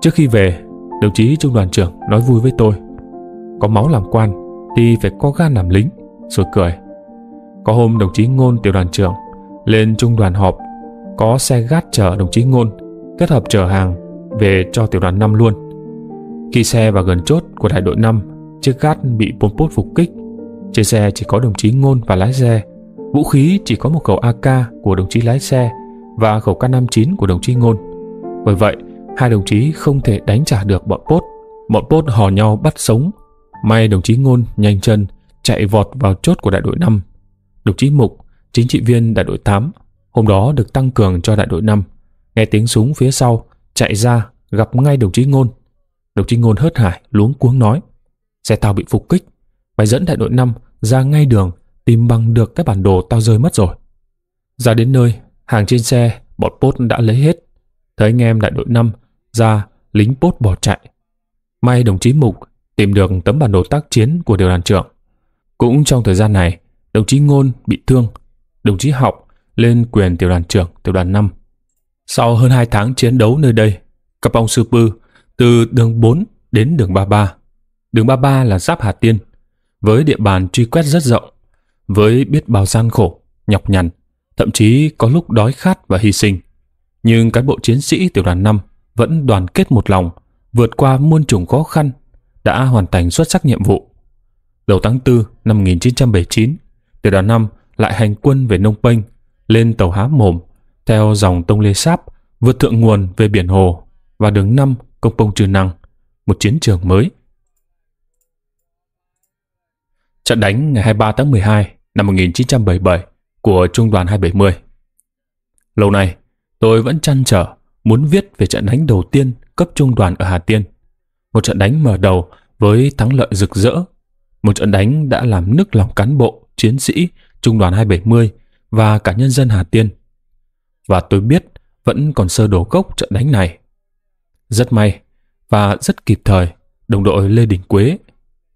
Speaker 1: Trước khi về, đồng chí trung đoàn trưởng nói vui với tôi. Có máu làm quan thì phải có gan làm lính, rồi cười. Có hôm đồng chí Ngôn tiểu đoàn trưởng lên trung đoàn họp, có xe gát chở đồng chí Ngôn, kết hợp chở hàng về cho tiểu đoàn 5 luôn. Khi xe vào gần chốt của đại đội 5, chiếc gát bị Pol Pot phục kích. Trên xe chỉ có đồng chí Ngôn và lái xe. Vũ khí chỉ có một khẩu AK của đồng chí lái xe và khẩu K59 của đồng chí Ngôn. Bởi vậy, hai đồng chí không thể đánh trả được bọn Pốt. Bọn Pốt hò nhau bắt sống. May đồng chí Ngôn nhanh chân chạy vọt vào chốt của đại đội 5. Đồng chí Mục, chính trị viên đại đội 8, hôm đó được tăng cường cho đại đội 5. Nghe tiếng súng phía sau, chạy ra gặp ngay đồng chí Ngôn. Đồng chí Ngôn hớt hải, luống cuống nói. Xe tao bị phục kích. Mày dẫn đại đội 5 ra ngay đường tìm bằng được cái bản đồ tao rơi mất rồi. Ra đến nơi, hàng trên xe, bọn Pốt đã lấy hết. Thấy anh em đại đội 5 ra, lính Pốt bỏ chạy. May đồng chí Mục tìm được tấm bản đồ tác chiến của điều đoàn trưởng. Cũng trong thời gian này, đồng chí Ngôn bị thương, đồng chí Học lên quyền tiểu đoàn trưởng tiểu đoàn 5. Sau hơn 2 tháng chiến đấu nơi đây, Cặp ông Sư Pư từ đường 4 đến đường 33. Đường 33 là giáp Hà Tiên, với địa bàn truy quét rất rộng, với biết bao gian khổ, nhọc nhằn, thậm chí có lúc đói khát và hy sinh. Nhưng cán bộ chiến sĩ tiểu đoàn 5 vẫn đoàn kết một lòng, vượt qua muôn trùng khó khăn, đã hoàn thành xuất sắc nhiệm vụ. Đầu tháng 4 năm 1979, tiểu đoàn 5 lại hành quân về Nông Penh, lên tàu Há Mồm, theo dòng Tông Lê Sáp, vượt thượng nguồn về biển Hồ và đường 5 Công Pông Trừ Năng, một chiến trường mới. Trận đánh ngày 23 tháng 12 năm 1977 của Trung đoàn 270. Lâu nay, tôi vẫn chăn trở muốn viết về trận đánh đầu tiên cấp trung đoàn ở Hà Tiên. Một trận đánh mở đầu với thắng lợi rực rỡ. Một trận đánh đã làm nức lòng cán bộ, chiến sĩ Trung đoàn 270 và cả nhân dân Hà Tiên. Và tôi biết vẫn còn sơ đồ gốc trận đánh này. Rất may và rất kịp thời, đồng đội Lê Đình Quế,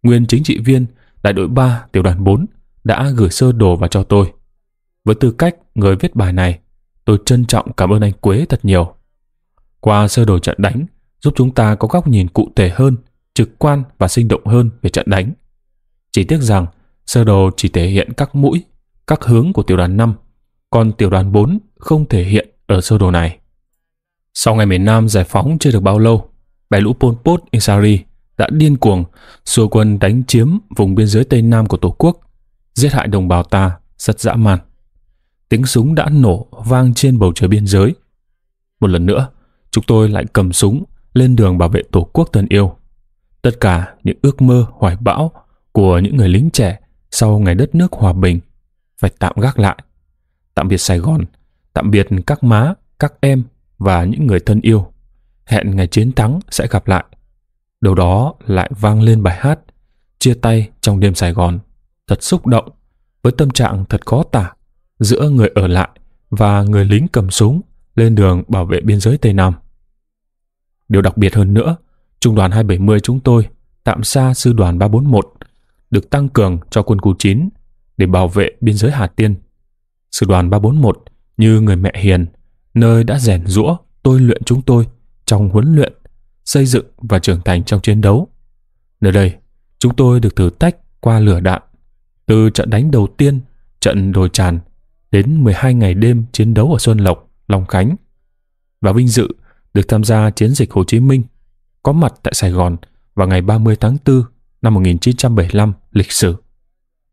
Speaker 1: nguyên chính trị viên đại đội 3 tiểu đoàn 4 đã gửi sơ đồ vào cho tôi. Với tư cách người viết bài này, tôi trân trọng cảm ơn anh Quế thật nhiều. Qua sơ đồ trận đánh, giúp chúng ta có góc nhìn cụ thể hơn, trực quan và sinh động hơn về trận đánh. Chỉ tiếc rằng, sơ đồ chỉ thể hiện các mũi, các hướng của tiểu đoàn 5, còn tiểu đoàn 4 không thể hiện ở sơ đồ này. Sau ngày miền Nam giải phóng chưa được bao lâu, bè lũ Pol Pot Insari đã điên cuồng xua quân đánh chiếm vùng biên giới Tây Nam của Tổ quốc, giết hại đồng bào ta rất dã man. Tiếng súng đã nổ vang trên bầu trời biên giới. Một lần nữa, chúng tôi lại cầm súng lên đường bảo vệ Tổ quốc thân yêu. Tất cả những ước mơ hoài bão của những người lính trẻ sau ngày đất nước hòa bình phải tạm gác lại. Tạm biệt Sài Gòn, tạm biệt các má, các em và những người thân yêu. Hẹn ngày chiến thắng sẽ gặp lại. Đầu đó lại vang lên bài hát Chia tay trong đêm Sài Gòn. Thật xúc động, với tâm trạng thật khó tả giữa người ở lại và người lính cầm súng lên đường bảo vệ biên giới Tây Nam. Điều đặc biệt hơn nữa, Trung đoàn 270 chúng tôi tạm xa sư đoàn 341 được tăng cường cho quân khu 9 để bảo vệ biên giới Hà Tiên. Sư đoàn 341 như người mẹ hiền, nơi đã rèn rũa, tôi luyện chúng tôi trong huấn luyện, xây dựng và trưởng thành trong chiến đấu. Nơi đây, chúng tôi được thử tách qua lửa đạn. Từ trận đánh đầu tiên, trận đồi tràn, đến 12 ngày đêm chiến đấu ở Xuân Lộc, Long Khánh. Và vinh dự được tham gia chiến dịch Hồ Chí Minh, có mặt tại Sài Gòn vào ngày 30 tháng 4 năm 1975 lịch sử.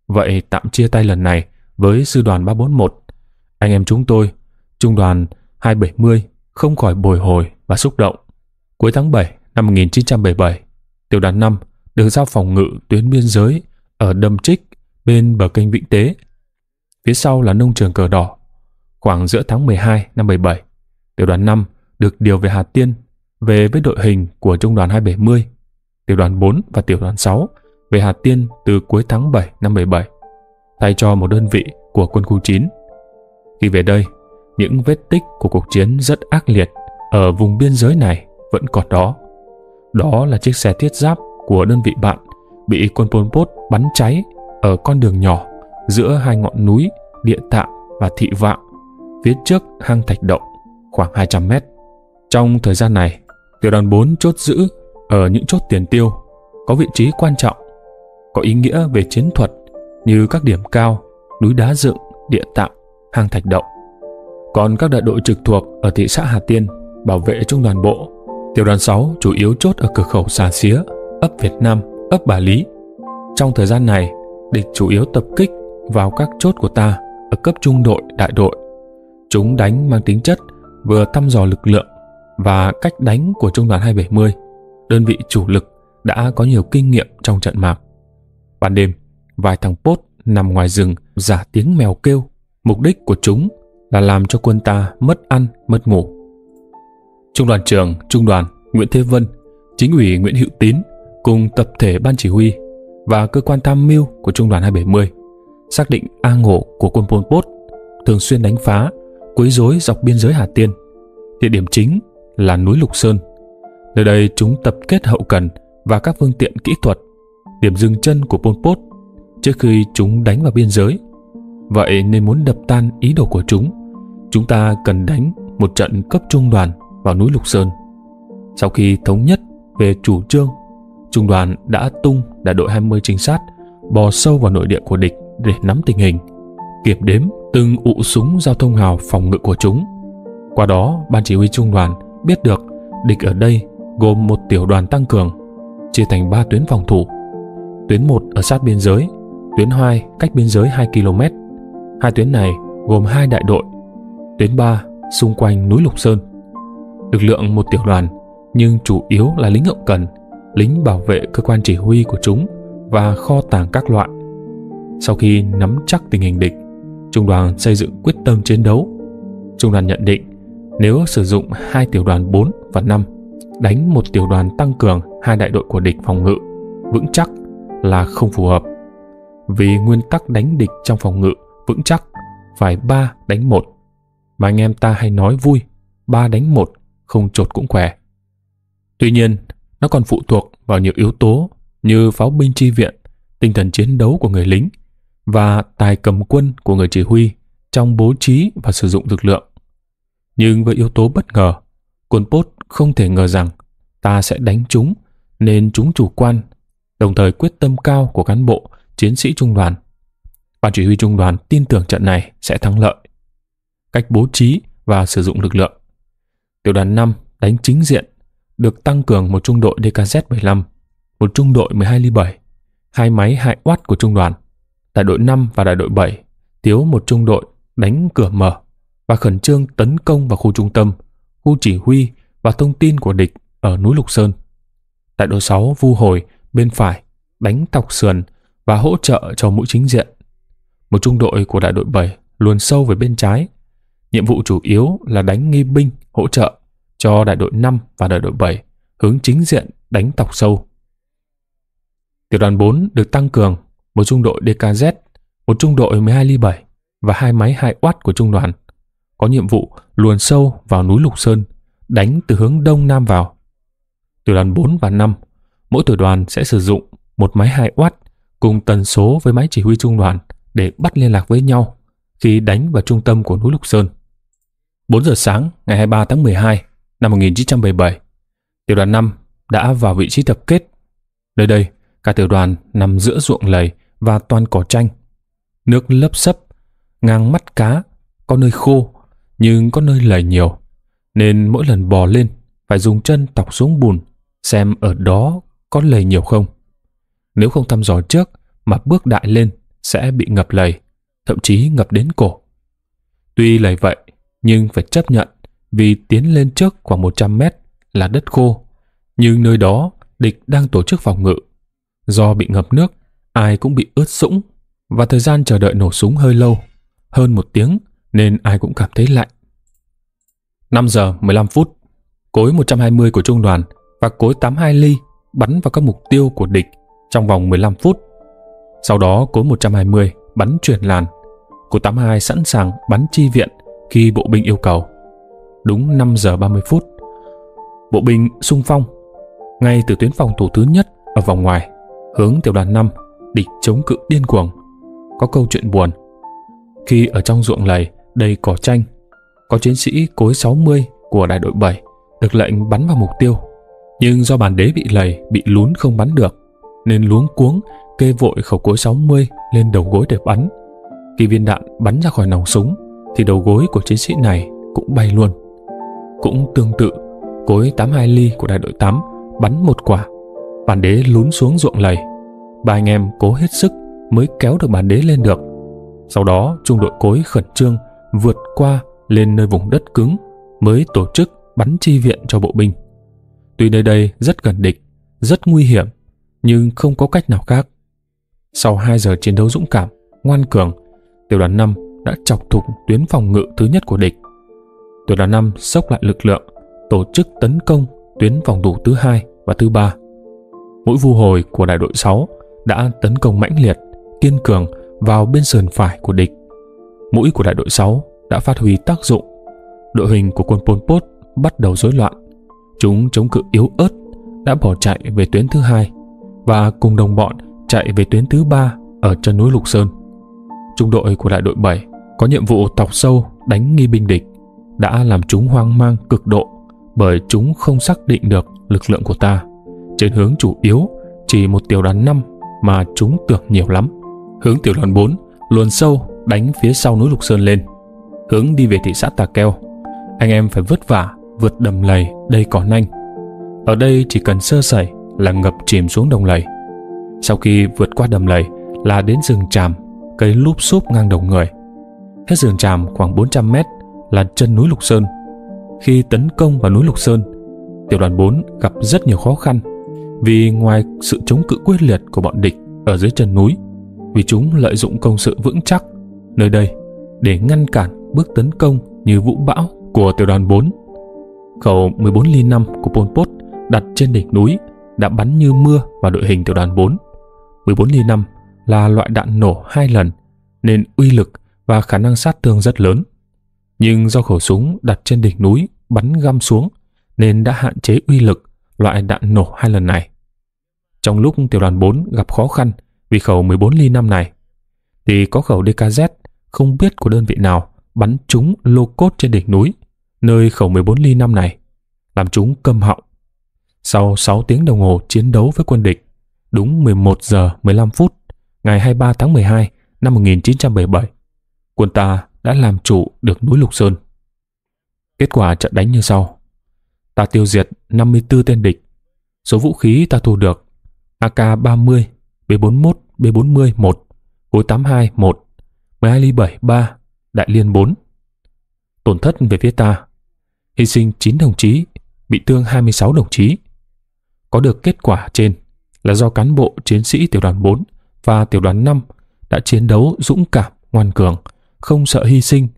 Speaker 1: Vậy tạm chia tay lần này với sư đoàn 341. Anh em chúng tôi, trung đoàn 270, không khỏi bồi hồi và xúc động. Cuối tháng 7 năm 1977, tiểu đoàn 5 được giao phòng ngự tuyến biên giới ở Đầm Trích bên bờ kênh Vĩnh Tế. Phía sau là nông trường cờ đỏ. Khoảng giữa tháng 12 năm 77, tiểu đoàn 5 được điều về Hà Tiên về với đội hình của trung đoàn 270, tiểu đoàn 4 và tiểu đoàn 6 về Hà Tiên từ cuối tháng 7 năm 77, thay cho một đơn vị của quân khu 9. Khi về đây, những vết tích của cuộc chiến rất ác liệt ở vùng biên giới này vẫn còn đó. Đó là chiếc xe thiết giáp của đơn vị bạn bị quân Pol Pot bắn cháy ở con đường nhỏ giữa hai ngọn núi Địa Tạng và Thị Vạng phía trước hang Thạch Động khoảng 200 mét. Trong thời gian này, tiểu đoàn 4 chốt giữ ở những chốt tiền tiêu có vị trí quan trọng, có ý nghĩa về chiến thuật như các điểm cao, núi đá dựng, địa tạng, hang thạch động. Còn các đại đội trực thuộc ở thị xã Hà Tiên bảo vệ trung đoàn bộ. Tiểu đoàn 6 chủ yếu chốt ở cửa khẩu Xà Xía, ấp Việt Nam, ấp Bà Lý. Trong thời gian này, địch chủ yếu tập kích vào các chốt của ta ở cấp trung đội, đại đội. Chúng đánh mang tính chất vừa thăm dò lực lượng và cách đánh của trung đoàn 270, đơn vị chủ lực đã có nhiều kinh nghiệm trong trận mạc. Ban đêm, vài thằng pốt nằm ngoài rừng giả tiếng mèo kêu. Mục đích của chúng là làm cho quân ta mất ăn, mất ngủ. Trung đoàn trưởng, trung đoàn Nguyễn Thế Vân, chính ủy Nguyễn Hữu Tín cùng tập thể ban chỉ huy và cơ quan tham mưu của trung đoàn 270 xác định A ngộ của quân Pol Pot thường xuyên đánh phá, quấy rối dọc biên giới Hà Tiên. Địa điểm chính là núi Lục Sơn. Nơi đây chúng tập kết hậu cần và các phương tiện kỹ thuật, điểm dừng chân của Pol Pot trước khi chúng đánh vào biên giới. Vậy nên muốn đập tan ý đồ của chúng, chúng ta cần đánh một trận cấp trung đoàn vào núi Lục Sơn. Sau khi thống nhất về chủ trương, trung đoàn đã tung đại đội 20 trinh sát bò sâu vào nội địa của địch để nắm tình hình, kiểm đếm từng ụ súng giao thông hào phòng ngự của chúng. Qua đó, ban chỉ huy trung đoàn biết được địch ở đây gồm một tiểu đoàn tăng cường, chia thành 3 tuyến phòng thủ. Tuyến 1 ở sát biên giới, tuyến 2 cách biên giới 2 km. Hai tuyến này gồm hai đại đội. Tuyến 3 xung quanh núi Lục Sơn. Lực lượng một tiểu đoàn nhưng chủ yếu là lính hậu cần, lính bảo vệ cơ quan chỉ huy của chúng và kho tàng các loại. Sau khi nắm chắc tình hình địch, trung đoàn xây dựng quyết tâm chiến đấu. Trung đoàn nhận định nếu sử dụng hai tiểu đoàn 4 và 5 đánh một tiểu đoàn tăng cường hai đại đội của địch phòng ngự vững chắc là không phù hợp. Vì nguyên tắc đánh địch trong phòng ngự vững chắc phải 3 đánh 1. Mà anh em ta hay nói vui, 3 đánh 1 không trột cũng khỏe. Tuy nhiên, nó còn phụ thuộc vào nhiều yếu tố như pháo binh chi viện, tinh thần chiến đấu của người lính và tài cầm quân của người chỉ huy trong bố trí và sử dụng lực lượng. Nhưng với yếu tố bất ngờ, quân Pốt không thể ngờ rằng ta sẽ đánh chúng nên chúng chủ quan, đồng thời quyết tâm cao của cán bộ, chiến sĩ trung đoàn. Ban chỉ huy trung đoàn tin tưởng trận này sẽ thắng lợi. Cách bố trí và sử dụng lực lượng. Tiểu đoàn 5 đánh chính diện, được tăng cường một trung đội DKZ-15, một trung đội 12 ly 7, hai máy 2 watt của trung đoàn. Đại đội 5 và đại đội 7 thiếu một trung đội đánh cửa mở và khẩn trương tấn công vào khu trung tâm, khu chỉ huy và thông tin của địch ở núi Lục Sơn. Đại đội 6 vu hồi bên phải, đánh tọc sườn và hỗ trợ cho mũi chính diện. Một trung đội của đại đội 7 luồn sâu về bên trái. Nhiệm vụ chủ yếu là đánh nghi binh hỗ trợ cho đại đội 5 và đại đội 7 hướng chính diện đánh tọc sâu. Tiểu đoàn 4 được tăng cường một trung đội DKZ, một trung đội 12 ly 7 và hai máy 2 watt của trung đoàn có nhiệm vụ luồn sâu vào núi Lục Sơn, đánh từ hướng đông nam vào. Tiểu đoàn 4 và 5, mỗi tiểu đoàn sẽ sử dụng một máy 2 watt cùng tần số với máy chỉ huy trung đoàn để bắt liên lạc với nhau khi đánh vào trung tâm của núi Lục Sơn. 4 giờ sáng ngày 23 tháng 12 năm 1977, tiểu đoàn 5 đã vào vị trí tập kết. Nơi đây, cả tiểu đoàn nằm giữa ruộng lầy và toàn cỏ tranh. Nước lấp sấp, ngang mắt cá, có nơi khô nhưng có nơi lầy nhiều, nên mỗi lần bò lên phải dùng chân tọc xuống bùn xem ở đó có lầy nhiều không. Nếu không thăm dò trước mà bước đại lên sẽ bị ngập lầy, thậm chí ngập đến cổ. Tuy lầy vậy, nhưng phải chấp nhận vì tiến lên trước khoảng 100 mét là đất khô, nhưng nơi đó địch đang tổ chức phòng ngự. Do bị ngập nước, ai cũng bị ướt sũng và thời gian chờ đợi nổ súng hơi lâu, hơn một tiếng nên ai cũng cảm thấy lạnh. 5 giờ 15 phút, cối 120 của trung đoàn và cối 82 ly bắn vào các mục tiêu của địch trong vòng 15 phút. Sau đó cối 120 bắn chuyển làn. Cối 82 sẵn sàng bắn chi viện khi bộ binh yêu cầu. Đúng 5 giờ 30 phút, bộ binh xung phong ngay từ tuyến phòng thủ thứ nhất ở vòng ngoài, hướng tiểu đoàn 5, địch chống cự điên cuồng. Có câu chuyện buồn. Khi ở trong ruộng lầy đầy cỏ tranh, có chiến sĩ cối 60 của đại đội 7 được lệnh bắn vào mục tiêu. Nhưng do bàn đế bị lầy, bị lún không bắn được, nên luống cuống kê vội khẩu cối 60 lên đầu gối để bắn. Khi viên đạn bắn ra khỏi nòng súng, thì đầu gối của chiến sĩ này cũng bay luôn. Cũng tương tự, cối 82 ly của đại đội 8 bắn một quả. Bàn đế lún xuống ruộng lầy. Ba anh em cố hết sức mới kéo được bàn đế lên được. Sau đó trung đội cối khẩn trương vượt qua lên nơi vùng đất cứng mới tổ chức bắn chi viện cho bộ binh. Tuy nơi đây rất gần địch, rất nguy hiểm, nhưng không có cách nào khác. Sau 2 giờ chiến đấu dũng cảm, ngoan cường, tiểu đoàn 5 đã chọc thủng tuyến phòng ngự thứ nhất của địch. Tiểu đoàn 5 sốc lại lực lượng, tổ chức tấn công tuyến phòng thủ thứ hai và thứ ba. Mũi vu hồi của đại đội 6 đã tấn công mãnh liệt, kiên cường vào bên sườn phải của địch. Mũi của đại đội 6 đã phát huy tác dụng. Đội hình của quân Pol Pot bắt đầu rối loạn. Chúng chống cự yếu ớt, đã bỏ chạy về tuyến thứ hai và cùng đồng bọn chạy về tuyến thứ ba ở chân núi Lục Sơn. Trung đội của đại đội 7 có nhiệm vụ tọc sâu đánh nghi binh địch, đã làm chúng hoang mang cực độ bởi chúng không xác định được lực lượng của ta. Trên hướng chủ yếu chỉ một tiểu đoàn 5 mà chúng tưởng nhiều lắm. Hướng tiểu đoàn 4 luồn sâu đánh phía sau núi Lục Sơn lên. Hướng đi về thị xã Tà Keo. Anh em phải vất vả vượt đầm lầy đầy cỏ nanh. Ở đây chỉ cần sơ sẩy là ngập chìm xuống đồng lầy. Sau khi vượt qua đầm lầy là đến rừng tràm, cây lúp xúp ngang đầu người. Hết rừng tràm khoảng 400 mét là chân núi Lục Sơn. Khi tấn công vào núi Lục Sơn, tiểu đoàn 4 gặp rất nhiều khó khăn vì ngoài sự chống cự quyết liệt của bọn địch ở dưới chân núi, vì chúng lợi dụng công sự vững chắc nơi đây để ngăn cản bước tấn công như vũ bão của tiểu đoàn 4. Khẩu 14 ly 5 của Pol Pot đặt trên đỉnh núi đã bắn như mưa vào đội hình tiểu đoàn 4. 14 ly 5 là loại đạn nổ hai lần nên uy lực và khả năng sát thương rất lớn. Nhưng do khẩu súng đặt trên đỉnh núi bắn găm xuống nên đã hạn chế uy lực loại đạn nổ hai lần này. Trong lúc tiểu đoàn 4 gặp khó khăn vì khẩu 14 ly 5 này, thì có khẩu DKZ không biết của đơn vị nào bắn trúng lô cốt trên đỉnh núi, nơi khẩu 14 ly năm này, làm chúng câm họng. Sau 6 tiếng đồng hồ chiến đấu với quân địch, đúng 11 giờ 15 phút, ngày 23 tháng 12 năm 1977, quân ta đã làm chủ được núi Lục Sơn. Kết quả trận đánh như sau. Ta tiêu diệt 54 tên địch. Số vũ khí ta thu được AK-30, B41, B40 1, Cối 82 1, 12 ly 7 3, Đại Liên 4. Tổn thất về phía ta. Hy sinh 9 đồng chí, bị thương 26 đồng chí. Có được kết quả trên là do cán bộ chiến sĩ tiểu đoàn 4 và tiểu đoàn 5 đã chiến đấu dũng cảm, ngoan cường, không sợ hy sinh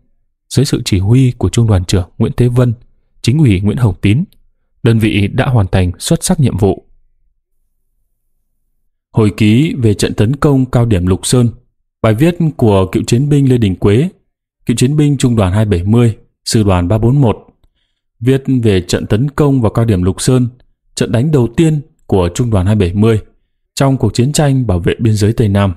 Speaker 1: dưới sự chỉ huy của trung đoàn trưởng Nguyễn Thế Vân, chính ủy Nguyễn Hồng Tín, đơn vị đã hoàn thành xuất sắc nhiệm vụ. Hồi ký về trận tấn công cao điểm Lục Sơn, bài viết của cựu chiến binh Lê Đình Quế, cựu chiến binh trung đoàn 270, sư đoàn 341, viết về trận tấn công vào cao điểm Lục Sơn, trận đánh đầu tiên của trung đoàn 270 trong cuộc chiến tranh bảo vệ biên giới Tây Nam.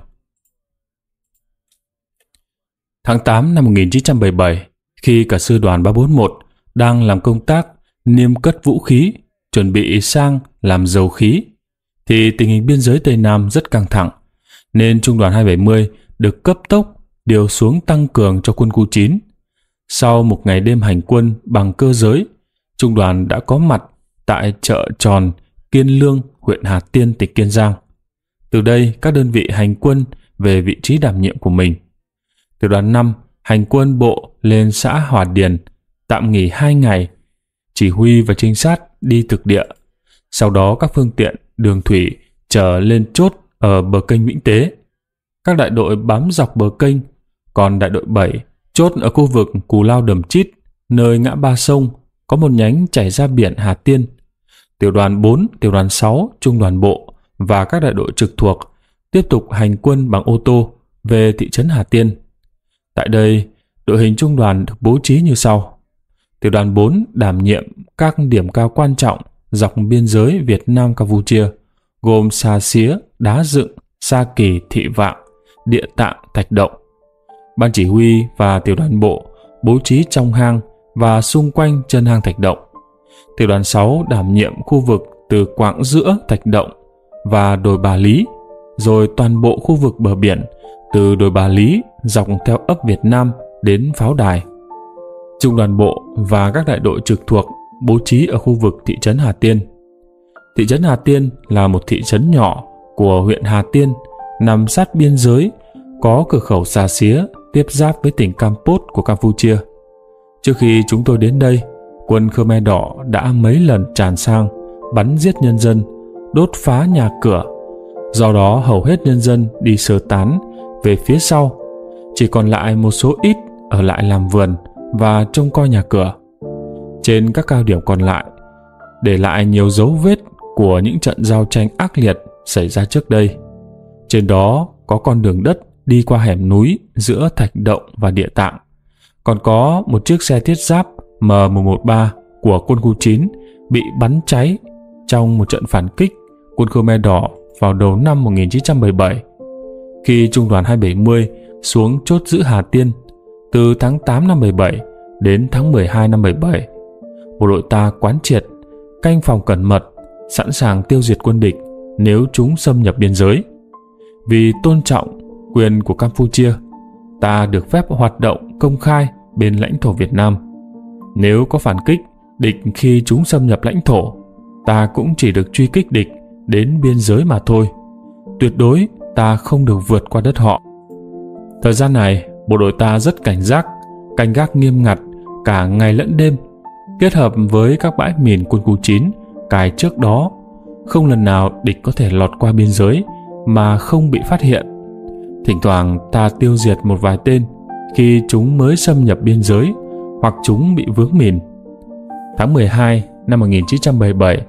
Speaker 1: Tháng 8 năm 1977, khi cả sư đoàn 341 đang làm công tác niêm cất vũ khí, chuẩn bị sang làm dầu khí, thì tình hình biên giới Tây Nam rất căng thẳng, nên trung đoàn 270 được cấp tốc điều xuống tăng cường cho quân khu 9. Sau một ngày đêm hành quân bằng cơ giới, trung đoàn đã có mặt tại chợ Tròn, Kiên Lương, huyện Hà Tiên, tỉnh Kiên Giang. Từ đây, các đơn vị hành quân về vị trí đảm nhiệm của mình. Tiểu đoàn 5 hành quân bộ lên xã Hòa Điền, tạm nghỉ 2 ngày, chỉ huy và trinh sát đi thực địa. Sau đó các phương tiện đường thủy trở lên chốt ở bờ kênh Vĩnh Tế. Các đại đội bám dọc bờ kênh, còn đại đội 7 chốt ở khu vực Cù Lao Đầm Chít, nơi ngã ba sông có một nhánh chảy ra biển Hà Tiên. Tiểu đoàn 4, tiểu đoàn 6, trung đoàn bộ và các đại đội trực thuộc tiếp tục hành quân bằng ô tô về thị trấn Hà Tiên. Tại đây, đội hình trung đoàn được bố trí như sau. Tiểu đoàn 4 đảm nhiệm các điểm cao quan trọng dọc biên giới Việt Nam Campuchia, gồm Sa Xía, Đá Dựng, Sa Kỳ, Thị Vạng, Địa Tạng, Thạch Động. Ban chỉ huy và tiểu đoàn bộ bố trí trong hang và xung quanh chân hang Thạch Động. Tiểu đoàn 6 đảm nhiệm khu vực từ quãng giữa Thạch Động và đồi Bà Lý, rồi toàn bộ khu vực bờ biển từ đồi Bà Lý dọc theo ấp Việt Nam đến pháo đài. Trung đoàn bộ và các đại đội trực thuộc bố trí ở khu vực thị trấn Hà Tiên. Thị trấn Hà Tiên là một thị trấn nhỏ của huyện Hà Tiên, nằm sát biên giới, có cửa khẩu xa xía tiếp giáp với tỉnh Campos của Campuchia. Trước khi chúng tôi đến đây, quân Khmer Đỏ đã mấy lần tràn sang, bắn giết nhân dân, đốt phá nhà cửa. Do đó hầu hết nhân dân đi sơ tán về phía sau, chỉ còn lại một số ít ở lại làm vườn và trông coi nhà cửa. Trên các cao điểm còn lại, để lại nhiều dấu vết của những trận giao tranh ác liệt xảy ra trước đây. Trên đó có con đường đất đi qua hẻm núi giữa Thạch Động và Địa Tạng. Còn có một chiếc xe thiết giáp M113 của quân khu 9 bị bắn cháy trong một trận phản kích quân Khmer Đỏ vào đầu năm 1977. Khi Trung đoàn 270 xuống chốt giữ Hà Tiên từ tháng 8 năm 77 đến tháng 12 năm 77, bộ đội ta quán triệt, canh phòng cẩn mật, sẵn sàng tiêu diệt quân địch nếu chúng xâm nhập biên giới. Vì tôn trọng quyền của Campuchia, ta được phép hoạt động công khai bên lãnh thổ Việt Nam. Nếu có phản kích, địch khi chúng xâm nhập lãnh thổ, ta cũng chỉ được truy kích địch đến biên giới mà thôi. Tuyệt đối ta không được vượt qua đất họ. Thời gian này, bộ đội ta rất cảnh giác, canh gác nghiêm ngặt cả ngày lẫn đêm, kết hợp với các bãi mìn quân khu 9 cài trước đó, không lần nào địch có thể lọt qua biên giới mà không bị phát hiện. Thỉnh thoảng ta tiêu diệt một vài tên khi chúng mới xâm nhập biên giới hoặc chúng bị vướng mìn. Tháng 12 năm 1977,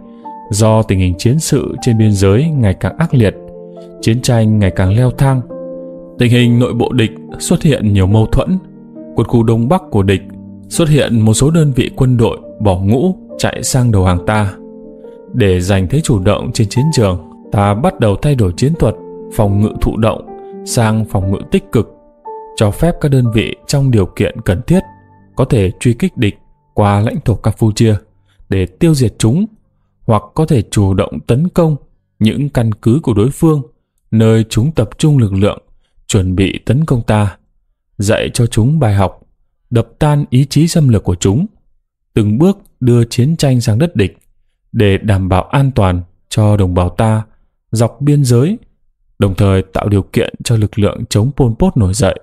Speaker 1: do tình hình chiến sự trên biên giới ngày càng ác liệt, chiến tranh ngày càng leo thang, tình hình nội bộ địch xuất hiện nhiều mâu thuẫn. Quân khu Đông Bắc của địch xuất hiện một số đơn vị quân đội bỏ ngũ chạy sang đầu hàng ta. Để giành thế chủ động trên chiến trường, ta bắt đầu thay đổi chiến thuật phòng ngự thụ động sang phòng ngự tích cực, cho phép các đơn vị trong điều kiện cần thiết có thể truy kích địch qua lãnh thổ Campuchia để tiêu diệt chúng hoặc có thể chủ động tấn công những căn cứ của đối phương nơi chúng tập trung lực lượng chuẩn bị tấn công ta dạy cho chúng bài học đập tan ý chí xâm lược của chúng từng bước đưa chiến tranh sang đất địch để đảm bảo an toàn cho đồng bào ta dọc biên giới đồng thời tạo điều kiện cho lực lượng chống Pol Pot nổi dậy,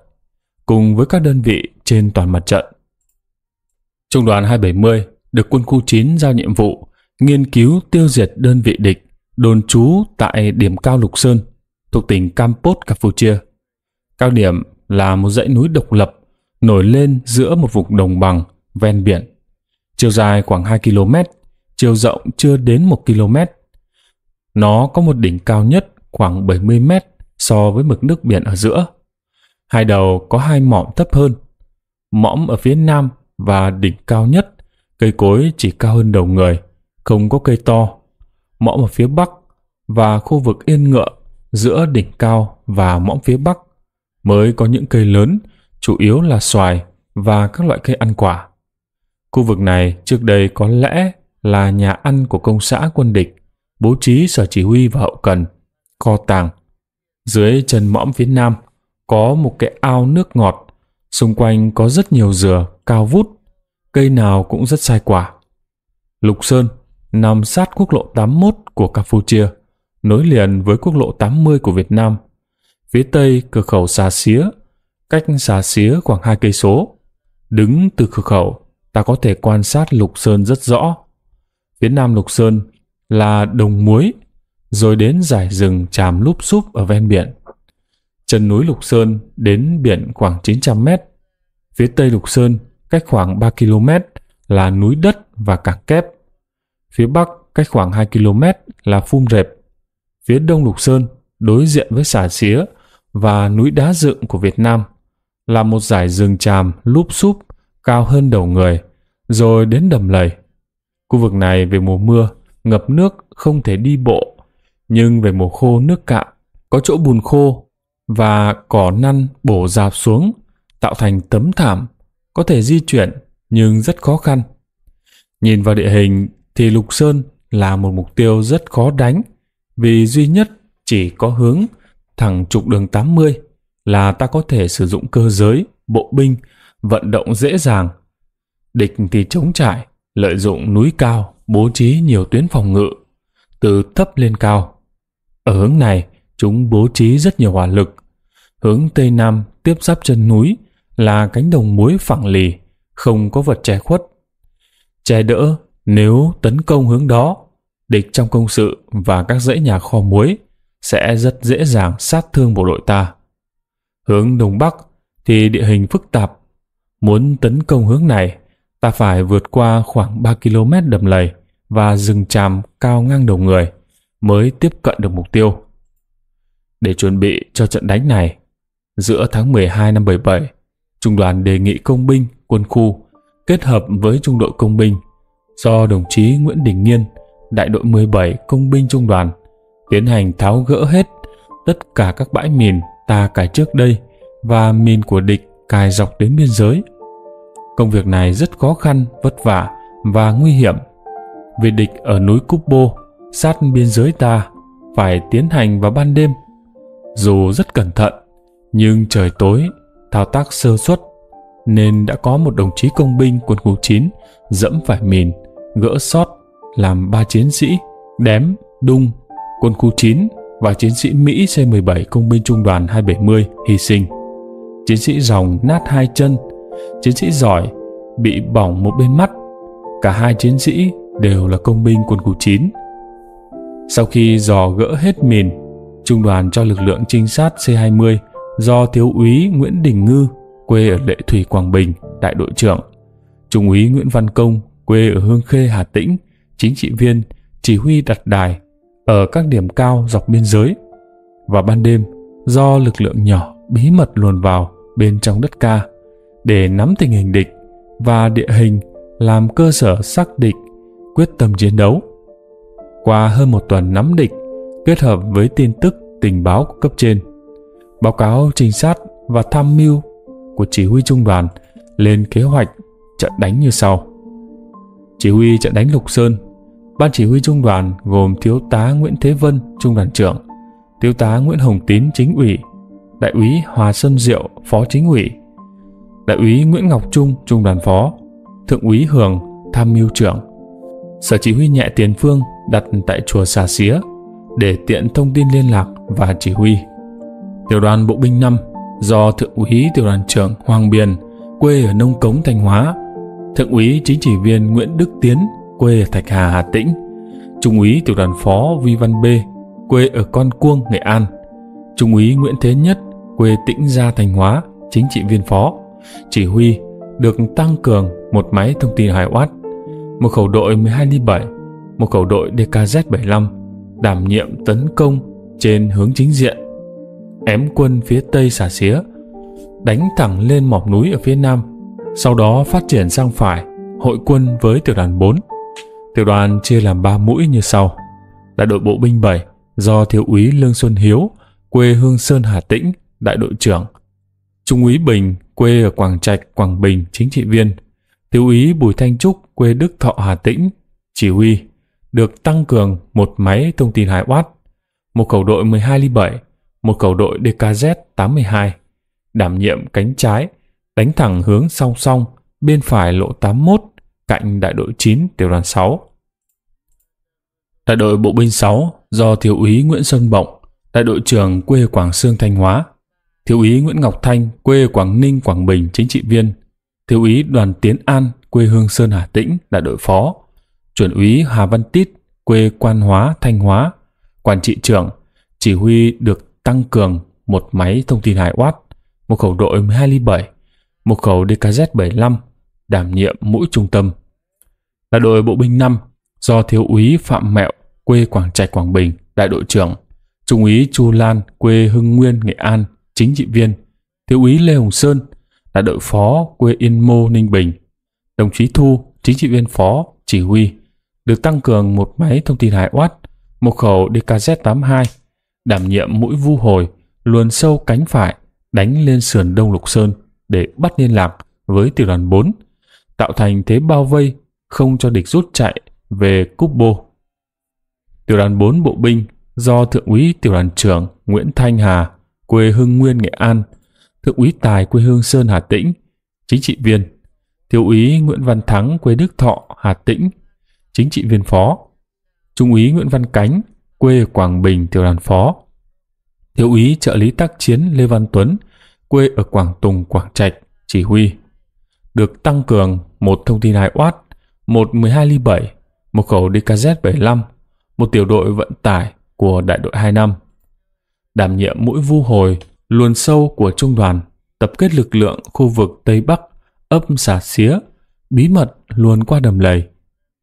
Speaker 1: cùng với các đơn vị trên toàn mặt trận. Trung đoàn 270 được quân khu 9 giao nhiệm vụ nghiên cứu tiêu diệt đơn vị địch đồn trú tại điểm cao Lục Sơn, thuộc tỉnh Campos, Campuchia. Cao điểm là một dãy núi độc lập nổi lên giữa một vùng đồng bằng ven biển. Chiều dài khoảng 2 km, chiều rộng chưa đến 1 km. Nó có một đỉnh cao nhất khoảng 70 mét so với mực nước biển ở giữa. Hai đầu có hai mỏm thấp hơn. Mõm ở phía nam và đỉnh cao nhất, cây cối chỉ cao hơn đầu người, không có cây to. Mõm ở phía bắc và khu vực yên ngựa giữa đỉnh cao và mõm phía bắc mới có những cây lớn, chủ yếu là xoài và các loại cây ăn quả. Khu vực này trước đây có lẽ là nhà ăn của công xã quân địch, bố trí sở chỉ huy và hậu cần kho tàng. Dưới chân mõm phía nam có một cái ao nước ngọt, xung quanh có rất nhiều dừa cao vút, cây nào cũng rất sai quả. Lục Sơn nằm sát quốc lộ 81 của Campuchia, nối liền với quốc lộ 80 của Việt Nam. phía tây cửa khẩu Xà Xía, cách Xà Xía khoảng hai cây số. Đứng từ cửa khẩu, ta có thể quan sát Lục Sơn rất rõ. Phía nam Lục Sơn là đồng muối, rồi đến dải rừng tràm lúp xúp ở ven biển. Chân núi Lục Sơn đến biển khoảng 900 mét. Phía tây Lục Sơn, cách khoảng 3 km, là núi đất và cảng kép. Phía bắc, cách khoảng 2 km, là phum rệp. Phía đông Lục Sơn, đối diện với xà xía và núi đá dựng của Việt Nam, là một dải rừng tràm lúp xúp cao hơn đầu người, rồi đến đầm lầy. Khu vực này về mùa mưa, ngập nước không thể đi bộ, nhưng về mùa khô nước cạn, có chỗ bùn khô và cỏ năn bổ dạp xuống, tạo thành tấm thảm, có thể di chuyển nhưng rất khó khăn. Nhìn vào địa hình thì Lục Sơn là một mục tiêu rất khó đánh vì duy nhất chỉ có hướng thẳng trục đường 80 là ta có thể sử dụng cơ giới, bộ binh, vận động dễ dàng. Địch thì chống trải, lợi dụng núi cao, bố trí nhiều tuyến phòng ngự, từ thấp lên cao. Ở hướng này, chúng bố trí rất nhiều hỏa lực. Hướng Tây Nam tiếp giáp chân núi là cánh đồng muối phẳng lì, không có vật che khuất. Che đỡ nếu tấn công hướng đó, địch trong công sự và các dãy nhà kho muối sẽ rất dễ dàng sát thương bộ đội ta. Hướng Đông Bắc thì địa hình phức tạp. Muốn tấn công hướng này, ta phải vượt qua khoảng 3 km đầm lầy và rừng tràm cao ngang đầu người mới tiếp cận được mục tiêu. Để chuẩn bị cho trận đánh này, giữa tháng 12 năm 77, Trung đoàn đề nghị công binh quân khu kết hợp với trung đội công binh do đồng chí Nguyễn Đình Nghiên, đại đội 17 công binh trung đoàn tiến hành tháo gỡ hết tất cả các bãi mìn ta cài trước đây và mìn của địch cài dọc đến biên giới. Công việc này rất khó khăn, vất vả và nguy hiểm vì địch ở núi Cúp Bô sát biên giới ta phải tiến hành vào ban đêm. Dù rất cẩn thận, nhưng trời tối, thao tác sơ suất nên đã có một đồng chí công binh quân khu 9 dẫm phải mìn, gỡ sót, làm ba chiến sĩ, đém, đung, quân khu 9 và chiến sĩ Mỹ C-17 công binh trung đoàn 270 hy sinh. Chiến sĩ dòng nát hai chân, chiến sĩ giỏi bị bỏng một bên mắt. Cả hai chiến sĩ đều là công binh quân khu 9. Sau khi dò gỡ hết mìn, trung đoàn cho lực lượng trinh sát C-20 do thiếu úy Nguyễn Đình Ngư, quê ở Lệ Thủy Quảng Bình, đại đội trưởng, trung úy Nguyễn Văn Công, quê ở Hương Khê Hà Tĩnh, chính trị viên, chỉ huy đặt đài ở các điểm cao dọc biên giới. và ban đêm, do lực lượng nhỏ bí mật luồn vào bên trong đất ca để nắm tình hình địch và địa hình làm cơ sở xác định quyết tâm chiến đấu. Qua hơn một tuần nắm địch, kết hợp với tin tức tình báo của cấp trên, báo cáo trinh sát và tham mưu của chỉ huy trung đoàn lên kế hoạch trận đánh như sau. Chỉ huy trận đánh Lục Sơn Ban chỉ huy trung đoàn gồm thiếu tá Nguyễn Thế Vân, trung đoàn trưởng, thiếu tá Nguyễn Hồng Tín, chính ủy, đại úy Hòa Sơn Diệu, phó chính ủy, đại úy Nguyễn Ngọc Trung, trung đoàn phó, thượng úy Hường, tham mưu trưởng. Sở chỉ huy nhẹ tiền phương đặt tại chùa Xà Xía để tiện thông tin liên lạc và chỉ huy. Tiểu đoàn bộ binh 5 do thượng úy tiểu đoàn trưởng Hoàng Biền quê ở Nông Cống Thanh Hóa, thượng úy chính trị viên Nguyễn Đức Tiến quê ở Thạch Hà, Hà Tĩnh, Trung úy tiểu đoàn phó Vi Văn B, quê ở Con Cuông, Nghệ An, Trung úy Nguyễn Thế Nhất, quê Tĩnh Gia, Thanh Hóa, chính trị viên phó, chỉ huy được tăng cường một máy thông tin 2W, một khẩu đội 12 ly 7, một khẩu đội DKZ-75, đảm nhiệm tấn công trên hướng chính diện, ém quân phía tây xả xía, đánh thẳng lên mỏm núi ở phía nam, sau đó phát triển sang phải, hội quân với tiểu đoàn 4 Tiểu đoàn chia làm 3 mũi như sau. Đại đội bộ binh 7 do thiếu úy Lương Xuân Hiếu, quê Hương Sơn Hà Tĩnh, đại đội trưởng. Trung úy Bình, quê ở Quảng Trạch, Quảng Bình, chính trị viên. Thiếu úy Bùi Thanh Trúc, quê Đức Thọ, Hà Tĩnh, chỉ huy. Được tăng cường một máy thông tin 2W, một khẩu đội 12 ly 7, một khẩu đội DKZ-82, đảm nhiệm cánh trái, đánh thẳng hướng song song, bên phải lộ 81, cạnh đại đội 9 tiểu đoàn 6. Đại đội bộ binh 6 do thiếu úy Nguyễn Xuân Bộng, đại đội trưởng quê Quảng Sương Thanh Hóa, thiếu úy Nguyễn Ngọc Thanh quê Quảng Ninh Quảng Bình chính trị viên, thiếu úy Đoàn Tiến An quê Hương Sơn Hà Tĩnh là đội phó, chuẩn úy Hà Văn Tít quê Quan Hóa Thanh Hóa, quản trị trưởng chỉ huy được tăng cường một máy thông tin 2 watt, một khẩu đội 12 ly 7, một khẩu DKZ 75, đảm nhiệm mũi trung tâm. là đội bộ binh 5 do thiếu úy Phạm Mẹo quê Quảng Trạch Quảng Bình, đại đội trưởng, trung úy Chu Lan quê Hưng Nguyên Nghệ An, chính trị viên, thiếu úy Lê Hồng Sơn, đại đội phó quê Yên Mô Ninh Bình, đồng chí Thu, chính trị viên phó, chỉ huy, được tăng cường một máy thông tin hải oát, một khẩu DKZ-82, đảm nhiệm mũi vu hồi, luồn sâu cánh phải, đánh lên sườn Đông Lục Sơn để bắt liên lạc với tiểu đoàn 4, tạo thành thế bao vây không cho địch rút chạy về Cúp Bô. Tiểu đoàn 4 bộ binh do Thượng úy Tiểu đoàn trưởng Nguyễn Thanh Hà, quê Hưng Nguyên, Nghệ An, Thượng úy Tài quê Hương Sơn, Hà Tĩnh, chính trị viên, Thiếu úy Nguyễn Văn Thắng quê Đức Thọ, Hà Tĩnh, chính trị viên phó, Trung úy Nguyễn Văn Cánh quê Quảng Bình, tiểu đoàn phó, Thiếu úy trợ lý tác chiến Lê Văn Tuấn quê ở Quảng Tùng, Quảng Trạch, chỉ huy. Được tăng cường một thông tin 2 watt, một 12 ly 7, một khẩu DKZ 75, một tiểu đội vận tải của đại đội 25. Đảm nhiệm mũi vu hồi, luồn sâu của trung đoàn, tập kết lực lượng khu vực Tây Bắc, ấp xà xía, bí mật luồn qua đầm lầy,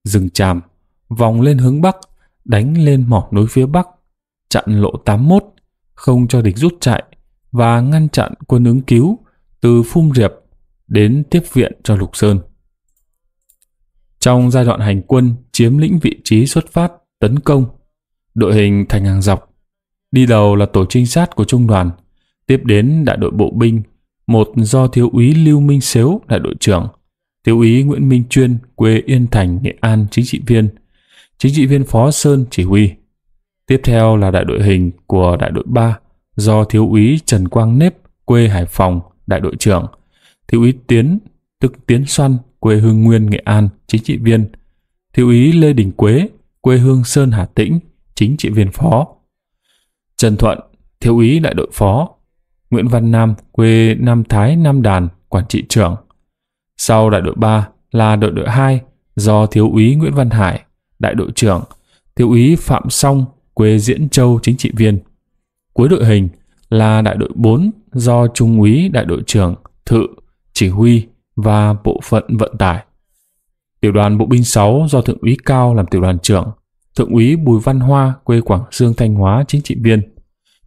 Speaker 1: rừng tràm, vòng lên hướng Bắc, đánh lên mỏ núi phía Bắc, chặn lộ 81, không cho địch rút chạy và ngăn chặn quân ứng cứu từ Phum Riệp đến tiếp viện cho Lục Sơn. Trong giai đoạn hành quân chiếm lĩnh vị trí xuất phát, tấn công, đội hình thành hàng dọc. Đi đầu là tổ trinh sát của trung đoàn, tiếp đến đại đội bộ binh, một do thiếu úy Lưu Minh Xếu, đại đội trưởng, thiếu úy Nguyễn Minh Chuyên, quê Yên Thành, Nghệ An, chính trị viên, chính trị viên Phó Sơn chỉ huy. Tiếp theo là đại đội hình của đại đội 3 do thiếu úy Trần Quang Nếp, quê Hải Phòng, đại đội trưởng, thiếu úy Tiến, tức Tiến Xoăn, quê hương Nguyên, Nghệ An, chính trị viên, thiếu úy Lê Đình Quế, quê hương Sơn Hà Tĩnh, chính trị viên phó. Trần Thuận, thiếu úy đại đội phó. Nguyễn Văn Nam, quê Nam Thái, Nam Đàn, quản trị trưởng. Sau đại đội 3 là đội đội 2 do thiếu úy Nguyễn Văn Hải, đại đội trưởng, thiếu úy Phạm Song, quê Diễn Châu, chính trị viên. Cuối đội hình là đại đội 4 do trung úy đại đội trưởng Thự, chỉ huy và bộ phận vận tải. Tiểu đoàn bộ binh 6 do Thượng úy Cao làm tiểu đoàn trưởng, Thượng úy Bùi Văn Hoa, quê Quảng Dương Thanh Hóa, chính trị viên.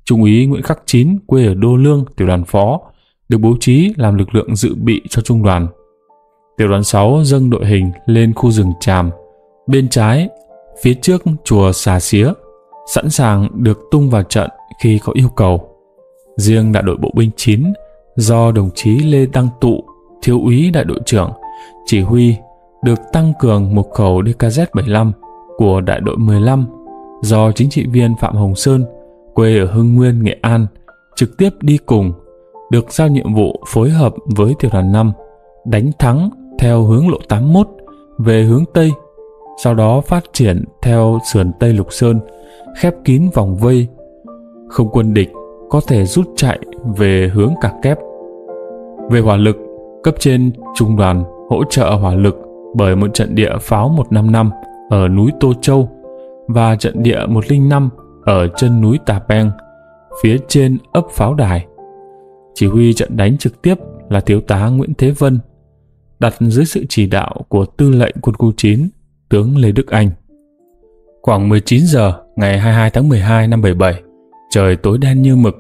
Speaker 1: Trung úy Nguyễn Khắc Chín, quê ở Đô Lương, tiểu đoàn phó, được bố trí làm lực lượng dự bị cho trung đoàn. Tiểu đoàn 6 dâng đội hình lên khu rừng tràm, bên trái, phía trước chùa Xà Xía, sẵn sàng được tung vào trận khi có yêu cầu. Riêng đại đội bộ binh 9 do đồng chí Lê Đăng Tụ, thiếu úy đại đội trưởng, chỉ huy được tăng cường một khẩu DKZ-75 của đại đội 15 do chính trị viên Phạm Hồng Sơn, quê ở Hưng Nguyên, Nghệ An, trực tiếp đi cùng, được giao nhiệm vụ phối hợp với tiểu đoàn 5 đánh thắng theo hướng lộ 81 về hướng Tây, sau đó phát triển theo sườn Tây Lục Sơn, khép kín vòng vây. Không quân địch có thể rút chạy về hướng cả kép. Về hỏa lực, cấp trên trung đoàn hỗ trợ hỏa lực bởi một trận địa pháo 155 ở núi Tô Châu và trận địa 105 ở chân núi Tà Peng, phía trên ấp pháo đài. Chỉ huy trận đánh trực tiếp là thiếu tá Nguyễn Thế Vân, đặt dưới sự chỉ đạo của tư lệnh quân khu 9, tướng Lê Đức Anh. Khoảng 19 giờ ngày 22 tháng 12 năm 77, trời tối đen như mực,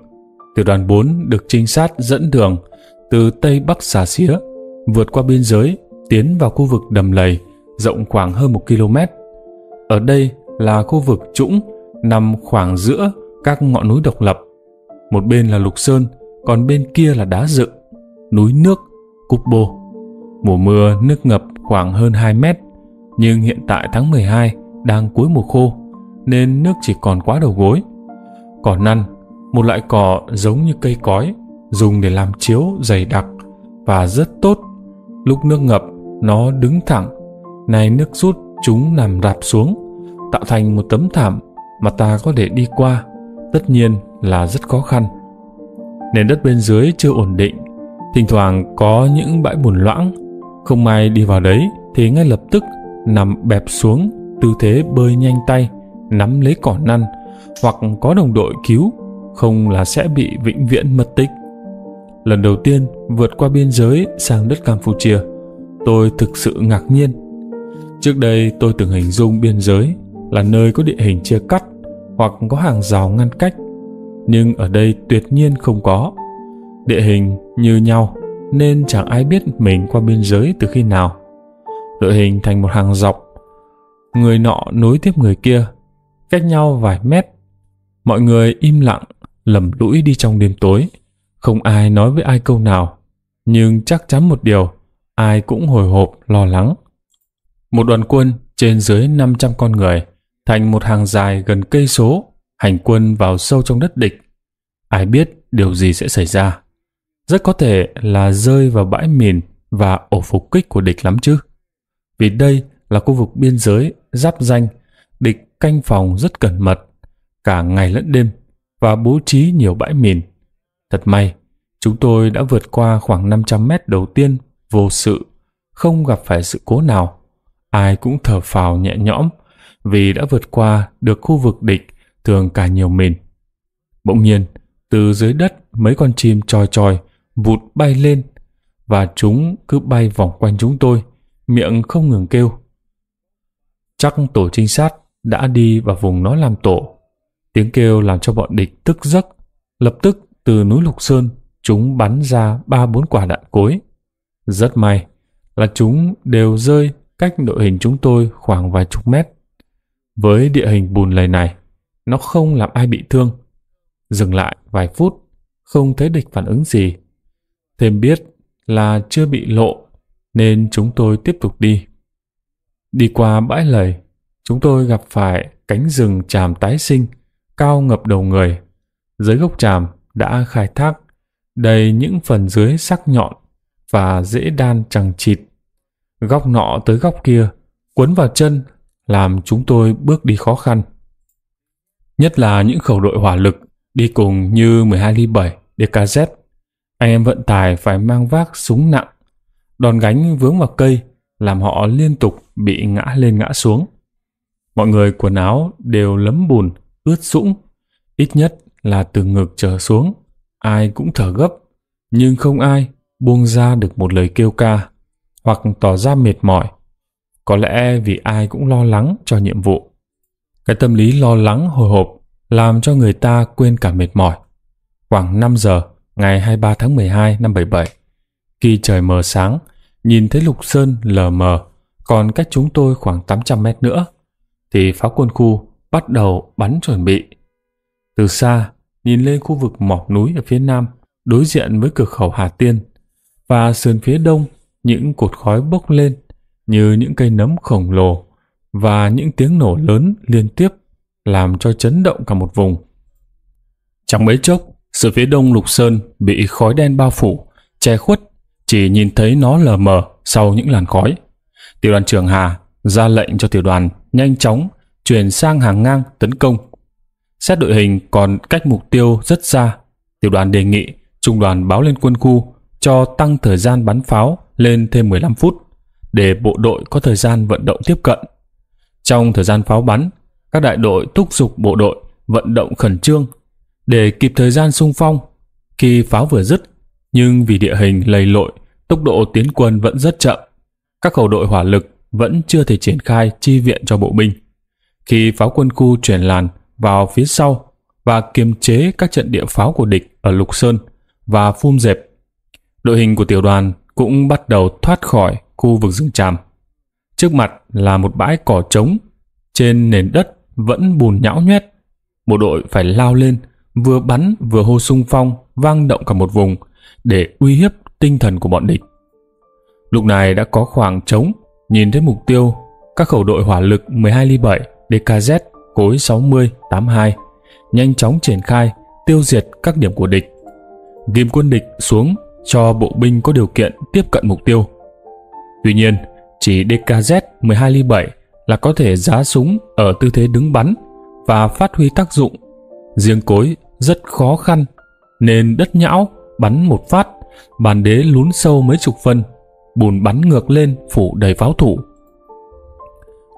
Speaker 1: tiểu đoàn 4 được trinh sát dẫn đường từ Tây Bắc xà xía, vượt qua biên giới, tiến vào khu vực đầm lầy, rộng khoảng hơn một km. Ở đây là khu vực trũng, nằm khoảng giữa các ngọn núi độc lập. Một bên là Lục Sơn, còn bên kia là đá dựng, núi nước, Cúp Bô. Mùa mưa nước ngập khoảng hơn 2 mét, nhưng hiện tại tháng 12 đang cuối mùa khô, nên nước chỉ còn quá đầu gối. Cỏ năn, một loại cỏ giống như cây cói, dùng để làm chiếu dày đặc và rất tốt. Lúc nước ngập, nó đứng thẳng, nay nước rút chúng nằm rạp xuống, tạo thành một tấm thảm mà ta có thể đi qua. Tất nhiên, là rất khó khăn. Nền đất bên dưới chưa ổn định, thỉnh thoảng có những bãi bùn loãng, không may đi vào đấy thì ngay lập tức nằm bẹp xuống tư thế bơi nhanh tay, nắm lấy cỏ năn hoặc có đồng đội cứu, không là sẽ bị vĩnh viễn mất tích. Lần đầu tiên vượt qua biên giới sang đất Campuchia, tôi thực sự ngạc nhiên. Trước đây tôi từng hình dung biên giới là nơi có địa hình chia cắt hoặc có hàng rào ngăn cách, nhưng ở đây tuyệt nhiên không có. Địa hình như nhau nên chẳng ai biết mình qua biên giới từ khi nào. Đội hình thành một hàng dọc, người nọ nối tiếp người kia, cách nhau vài mét. Mọi người im lặng, lầm lũi đi trong đêm tối không ai nói với ai câu nào, nhưng chắc chắn một điều, ai cũng hồi hộp, lo lắng. Một đoàn quân trên dưới 500 con người, thành một hàng dài gần cây số, hành quân vào sâu trong đất địch. Ai biết điều gì sẽ xảy ra? Rất có thể là rơi vào bãi mìn và ổ phục kích của địch lắm chứ. Vì đây là khu vực biên giới, giáp danh, địch canh phòng rất cẩn mật, cả ngày lẫn đêm, và bố trí nhiều bãi mìn Thật may, chúng tôi đã vượt qua khoảng 500 mét đầu tiên vô sự, không gặp phải sự cố nào. Ai cũng thở phào nhẹ nhõm vì đã vượt qua được khu vực địch thường cả nhiều mình. Bỗng nhiên, từ dưới đất mấy con chim tròi tròi vụt bay lên và chúng cứ bay vòng quanh chúng tôi, miệng không ngừng kêu. Chắc tổ trinh sát đã đi vào vùng nó làm tổ. Tiếng kêu làm cho bọn địch tức giấc, lập tức từ núi Lục Sơn, chúng bắn ra ba bốn quả đạn cối. Rất may là chúng đều rơi cách đội hình chúng tôi khoảng vài chục mét. Với địa hình bùn lầy này, nó không làm ai bị thương. Dừng lại vài phút, không thấy địch phản ứng gì. Thêm biết là chưa bị lộ, nên chúng tôi tiếp tục đi. Đi qua bãi lầy, chúng tôi gặp phải cánh rừng tràm tái sinh, cao ngập đầu người. Dưới gốc tràm đã khai thác đầy những phần dưới sắc nhọn và dễ đan chẳng chịt. Góc nọ tới góc kia, quấn vào chân, làm chúng tôi bước đi khó khăn. Nhất là những khẩu đội hỏa lực đi cùng như 12 ly 7 DKZ. Anh em vận tải phải mang vác súng nặng, đòn gánh vướng vào cây làm họ liên tục bị ngã lên ngã xuống. Mọi người quần áo đều lấm bùn, ướt sũng, ít nhất là từ ngực trở xuống, ai cũng thở gấp, nhưng không ai buông ra được một lời kêu ca hoặc tỏ ra mệt mỏi. Có lẽ vì ai cũng lo lắng cho nhiệm vụ. Cái tâm lý lo lắng hồi hộp làm cho người ta quên cả mệt mỏi. Khoảng 5 giờ, ngày 23 tháng 12 năm 77, khi trời mờ sáng, nhìn thấy Lục Sơn lờ mờ, còn cách chúng tôi khoảng 800 mét nữa, thì pháo quân khu bắt đầu bắn chuẩn bị. Từ xa, nhìn lên khu vực mỏ núi ở phía nam, đối diện với cửa khẩu Hà Tiên, và sườn phía đông những cột khói bốc lên như những cây nấm khổng lồ và những tiếng nổ lớn liên tiếp làm cho chấn động cả một vùng. Trong mấy chốc, sự phía đông Lục Sơn bị khói đen bao phủ, che khuất, chỉ nhìn thấy nó lờ mờ sau những làn khói. Tiểu đoàn trưởng Hà ra lệnh cho tiểu đoàn nhanh chóng chuyển sang hàng ngang tấn công Xét đội hình còn cách mục tiêu rất xa, tiểu đoàn đề nghị trung đoàn báo lên quân khu cho tăng thời gian bắn pháo lên thêm 15 phút để bộ đội có thời gian vận động tiếp cận. Trong thời gian pháo bắn, các đại đội thúc giục bộ đội vận động khẩn trương để kịp thời gian xung phong khi pháo vừa dứt, nhưng vì địa hình lầy lội, tốc độ tiến quân vẫn rất chậm. Các khẩu đội hỏa lực vẫn chưa thể triển khai chi viện cho bộ binh. Khi pháo quân khu chuyển làn vào phía sau và kiềm chế các trận địa pháo của địch ở Lục Sơn và Phum Dẹp. Đội hình của tiểu đoàn cũng bắt đầu thoát khỏi khu vực rừng tràm. Trước mặt là một bãi cỏ trống, trên nền đất vẫn bùn nhão nhoét. Bộ đội phải lao lên, vừa bắn vừa hô sung phong, vang động cả một vùng để uy hiếp tinh thần của bọn địch. Lúc này đã có khoảng trống, nhìn thấy mục tiêu, các khẩu đội hỏa lực 12 ly 7 DKZ cối 60, 82, nhanh chóng triển khai, tiêu diệt các điểm của địch. Ghim quân địch xuống cho bộ binh có điều kiện tiếp cận mục tiêu. Tuy nhiên, chỉ DKZ 12 ly 7 là có thể giá súng ở tư thế đứng bắn và phát huy tác dụng. Riêng cối rất khó khăn, nên đất nhão bắn một phát, bàn đế lún sâu mấy chục phân, bùn bắn ngược lên phủ đầy pháo thủ.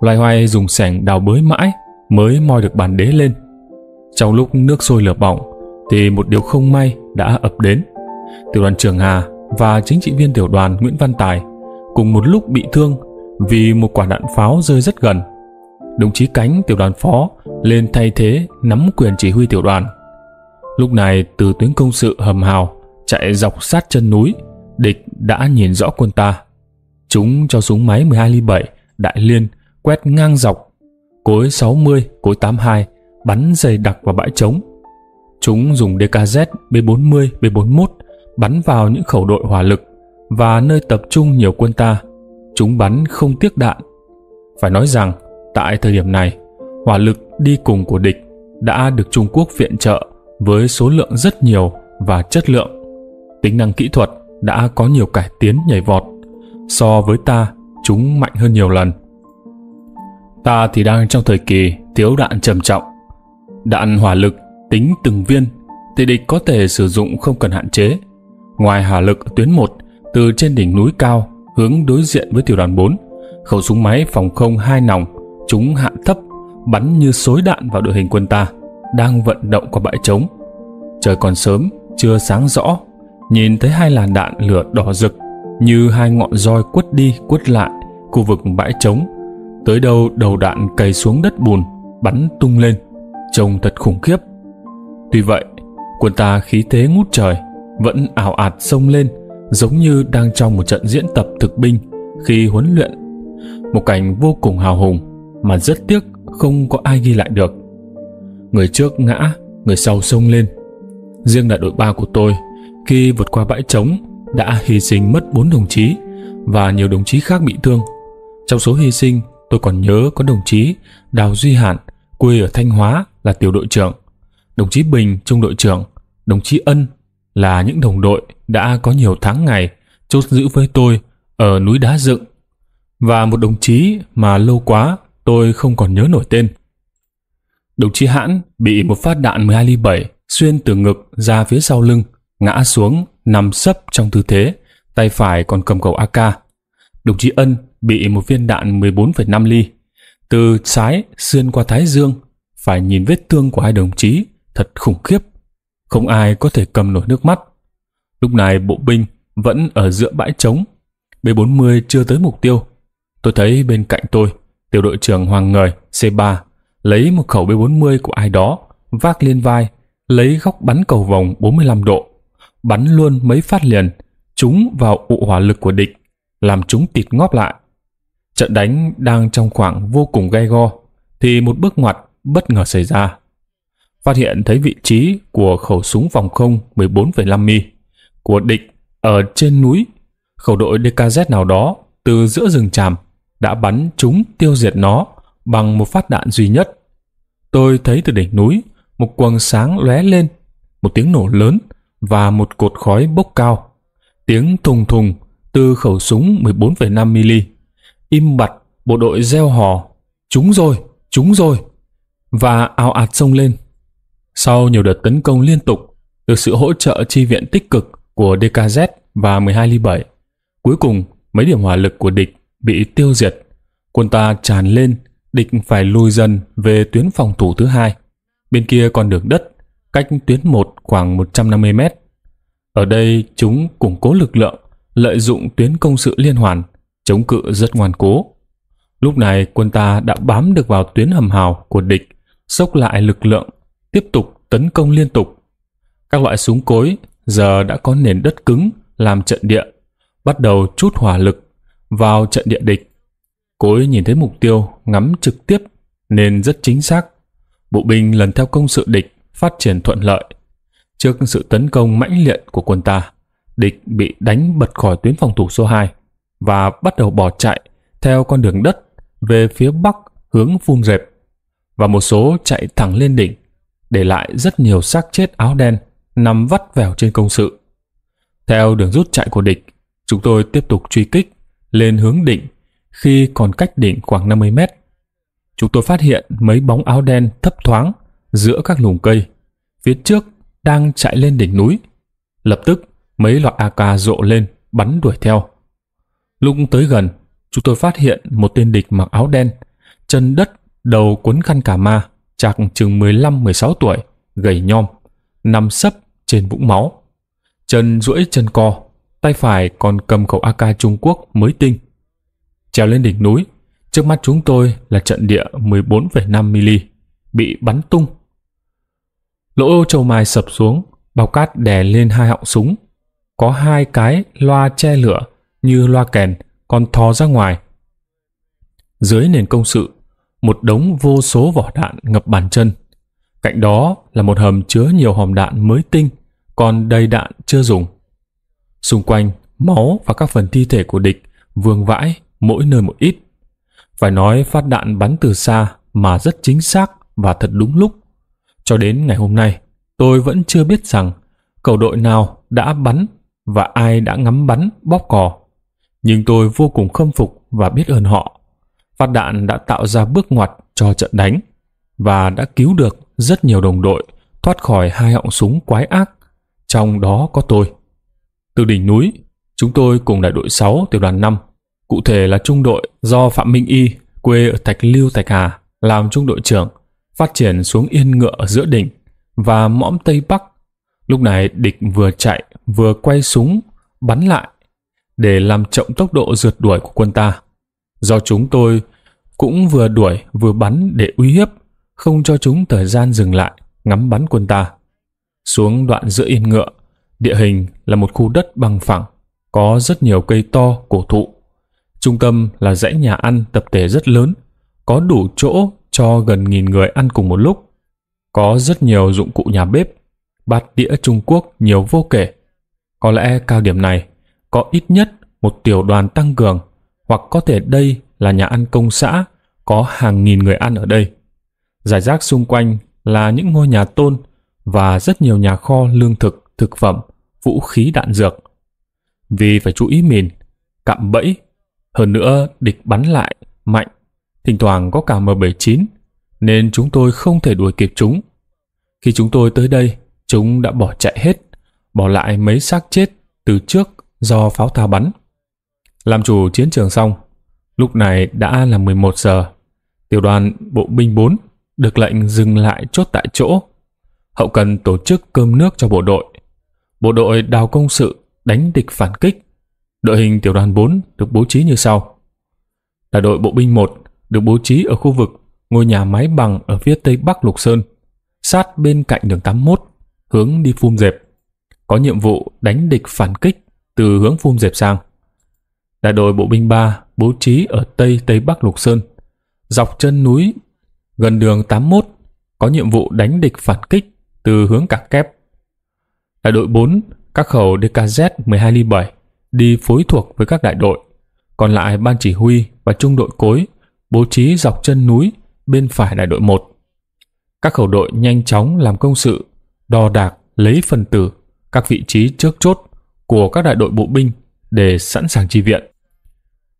Speaker 1: Loài hoài dùng sẻng đào bới mãi mới moi được bàn đế lên. Trong lúc nước sôi lửa bỏng thì một điều không may đã ập đến. Tiểu đoàn trưởng Hà và chính trị viên tiểu đoàn Nguyễn Văn Tài cùng một lúc bị thương vì một quả đạn pháo rơi rất gần. Đồng chí Cánh tiểu đoàn phó lên thay thế nắm quyền chỉ huy tiểu đoàn. Lúc này từ tuyến công sự hầm hào chạy dọc sát chân núi, địch đã nhìn rõ quân ta. Chúng cho súng máy 12 ly 7 đại liên quét ngang dọc, cối 60, cối 82 bắn dày đặc vào bãi trống. Chúng dùng DKZ B40, B41 bắn vào những khẩu đội hỏa lực và nơi tập trung nhiều quân ta. Chúng bắn không tiếc đạn. Phải nói rằng, tại thời điểm này, hỏa lực đi cùng của địch đã được Trung Quốc viện trợ với số lượng rất nhiều và chất lượng. Tính năng kỹ thuật đã có nhiều cải tiến nhảy vọt. So với ta, chúng mạnh hơn nhiều lần. Ta thì đang trong thời kỳ thiếu đạn trầm trọng. Đạn hỏa lực tính từng viên thì địch có thể sử dụng không cần hạn chế. Ngoài hỏa lực tuyến 1 từ trên đỉnh núi cao hướng đối diện với tiểu đoàn 4, khẩu súng máy phòng không hai nòng, chúng hạ thấp, bắn như xối đạn vào đội hình quân ta, đang vận động qua bãi trống. Trời còn sớm, chưa sáng rõ, nhìn thấy hai làn đạn lửa đỏ rực như hai ngọn roi quất đi quất lại khu vực bãi trống. Tới đâu đầu đạn cày xuống đất bùn, bắn tung lên, trông thật khủng khiếp. Tuy vậy, quân ta khí thế ngút trời, vẫn ảo ạt sông lên, giống như đang trong một trận diễn tập thực binh khi huấn luyện. Một cảnh vô cùng hào hùng mà rất tiếc không có ai ghi lại được. Người trước ngã, người sau sông lên. Riêng đại đội 3 của tôi, khi vượt qua bãi trống, đã hy sinh mất 4 đồng chí và nhiều đồng chí khác bị thương. Trong số hy sinh, tôi còn nhớ có đồng chí Đào Duy Hạn, quê ở Thanh Hóa là tiểu đội trưởng, đồng chí Bình trung đội trưởng, đồng chí Ân là những đồng đội đã có nhiều tháng ngày chốt giữ với tôi ở núi đá dựng và một đồng chí mà lâu quá tôi không còn nhớ nổi tên. Đồng chí Hãn bị một phát đạn 12 ly 7 xuyên từ ngực ra phía sau lưng, ngã xuống, nằm sấp trong tư thế, tay phải còn cầm khẩu AK. Đồng chí Ân bị một viên đạn 14,5 ly, từ trái xuyên qua thái dương, phải nhìn vết thương của hai đồng chí thật khủng khiếp. Không ai có thể cầm nổi nước mắt. Lúc này bộ binh vẫn ở giữa bãi trống. B-40 chưa tới mục tiêu. Tôi thấy bên cạnh tôi, tiểu đội trưởng Hoàng Ngời C3 lấy một khẩu B-40 của ai đó, vác lên vai, lấy góc bắn cầu vòng 45 độ, bắn luôn mấy phát liền, chúng vào ụ hỏa lực của địch, làm chúng tịt ngóp lại. Trận đánh đang trong khoảng vô cùng gay go, thì một bước ngoặt bất ngờ xảy ra phát hiện thấy vị trí của khẩu súng phòng không 14,5 mi của địch ở trên núi. Khẩu đội DKZ nào đó từ giữa rừng tràm đã bắn chúng tiêu diệt nó bằng một phát đạn duy nhất. Tôi thấy từ đỉnh núi một quầng sáng lóe lên, một tiếng nổ lớn và một cột khói bốc cao. Tiếng thùng thùng từ khẩu súng 14,5 mm. Im bặt, bộ đội reo hò, chúng rồi, chúng rồi, và ào ạt xông lên. Sau nhiều đợt tấn công liên tục, được sự hỗ trợ chi viện tích cực của DKZ và 12 ly 7, cuối cùng mấy điểm hỏa lực của địch bị tiêu diệt. Quân ta tràn lên, địch phải lùi dần về tuyến phòng thủ thứ hai. Bên kia còn đường đất, cách tuyến 1 khoảng 150 mét. Ở đây chúng củng cố lực lượng, lợi dụng tuyến công sự liên hoàn, chống cự rất ngoan cố. Lúc này quân ta đã bám được vào tuyến hầm hào của địch, sốc lại lực lượng tiếp tục tấn công liên tục. Các loại súng cối giờ đã có nền đất cứng làm trận địa, bắt đầu chút hỏa lực vào trận địa địch. Cối nhìn thấy mục tiêu ngắm trực tiếp nên rất chính xác. Bộ binh lần theo công sự địch phát triển thuận lợi. Trước sự tấn công mãnh liệt của quân ta, địch bị đánh bật khỏi tuyến phòng thủ số 2 và bắt đầu bỏ chạy theo con đường đất về phía bắc hướng phun rệp và một số chạy thẳng lên đỉnh để lại rất nhiều xác chết áo đen nằm vắt vẻo trên công sự. Theo đường rút chạy của địch, chúng tôi tiếp tục truy kích lên hướng đỉnh khi còn cách đỉnh khoảng 50 mét. Chúng tôi phát hiện mấy bóng áo đen thấp thoáng giữa các lùm cây. Phía trước đang chạy lên đỉnh núi. Lập tức, mấy loại AK rộ lên, bắn đuổi theo. Lúc tới gần, chúng tôi phát hiện một tên địch mặc áo đen, chân đất, đầu quấn khăn cà ma, chạc chừng 15-16 tuổi, gầy nhom, nằm sấp trên vũng máu. Chân duỗi chân co, tay phải còn cầm khẩu AK Trung Quốc mới tinh. Trèo lên đỉnh núi, trước mắt chúng tôi là trận địa 14,5 mm, bị bắn tung. Lỗ châu mai sập xuống, bao cát đè lên hai họng súng. Có hai cái loa che lửa như loa kèn còn thò ra ngoài. Dưới nền công sự, một đống vô số vỏ đạn ngập bàn chân. Cạnh đó là một hầm chứa nhiều hòm đạn mới tinh, còn đầy đạn chưa dùng. Xung quanh, máu và các phần thi thể của địch vương vãi mỗi nơi một ít. Phải nói phát đạn bắn từ xa mà rất chính xác và thật đúng lúc. Cho đến ngày hôm nay, tôi vẫn chưa biết rằng cầu đội nào đã bắn và ai đã ngắm bắn bóp cò. Nhưng tôi vô cùng khâm phục và biết ơn họ. Phát đạn đã tạo ra bước ngoặt cho trận đánh và đã cứu được rất nhiều đồng đội thoát khỏi hai họng súng quái ác, trong đó có tôi. Từ đỉnh núi, chúng tôi cùng đại đội 6 tiểu đoàn 5, cụ thể là trung đội do Phạm Minh Y, quê ở Thạch Lưu Thạch Hà, làm trung đội trưởng, phát triển xuống yên ngựa ở giữa đỉnh và mõm Tây Bắc. Lúc này địch vừa chạy vừa quay súng bắn lại để làm chậm tốc độ rượt đuổi của quân ta. Do chúng tôi cũng vừa đuổi vừa bắn để uy hiếp, không cho chúng thời gian dừng lại ngắm bắn quân ta. Xuống đoạn giữa yên ngựa, địa hình là một khu đất bằng phẳng, có rất nhiều cây to, cổ thụ. Trung tâm là dãy nhà ăn tập thể rất lớn, có đủ chỗ cho gần nghìn người ăn cùng một lúc. Có rất nhiều dụng cụ nhà bếp, bát đĩa Trung Quốc nhiều vô kể. Có lẽ cao điểm này có ít nhất một tiểu đoàn tăng cường, hoặc có thể đây là nhà ăn công xã, có hàng nghìn người ăn ở đây. Giải rác xung quanh là những ngôi nhà tôn và rất nhiều nhà kho lương thực, thực phẩm, vũ khí đạn dược. Vì phải chú ý mìn, cạm bẫy, hơn nữa địch bắn lại, mạnh, thỉnh thoảng có cả M79, nên chúng tôi không thể đuổi kịp chúng. Khi chúng tôi tới đây, chúng đã bỏ chạy hết, bỏ lại mấy xác chết từ trước do pháo ta bắn. Làm chủ chiến trường xong, lúc này đã là 11 giờ. Tiểu đoàn bộ binh 4 được lệnh dừng lại chốt tại chỗ. Hậu cần tổ chức cơm nước cho bộ đội. Bộ đội đào công sự đánh địch phản kích. Đội hình tiểu đoàn 4 được bố trí như sau. là đội bộ binh 1 được bố trí ở khu vực ngôi nhà máy bằng ở phía tây bắc Lục Sơn, sát bên cạnh đường 81, hướng đi phum dẹp. Có nhiệm vụ đánh địch phản kích từ hướng phum dẹp sang. Đại đội bộ binh 3 bố trí ở tây tây bắc Lục Sơn, dọc chân núi gần đường 81, có nhiệm vụ đánh địch phản kích từ hướng cảng kép. Đại đội 4, các khẩu DKZ 12 ly 7 đi phối thuộc với các đại đội, còn lại ban chỉ huy và trung đội cối bố trí dọc chân núi bên phải đại đội 1. Các khẩu đội nhanh chóng làm công sự, đo đạc, lấy phần tử, các vị trí trước chốt của các đại đội bộ binh để sẵn sàng chi viện.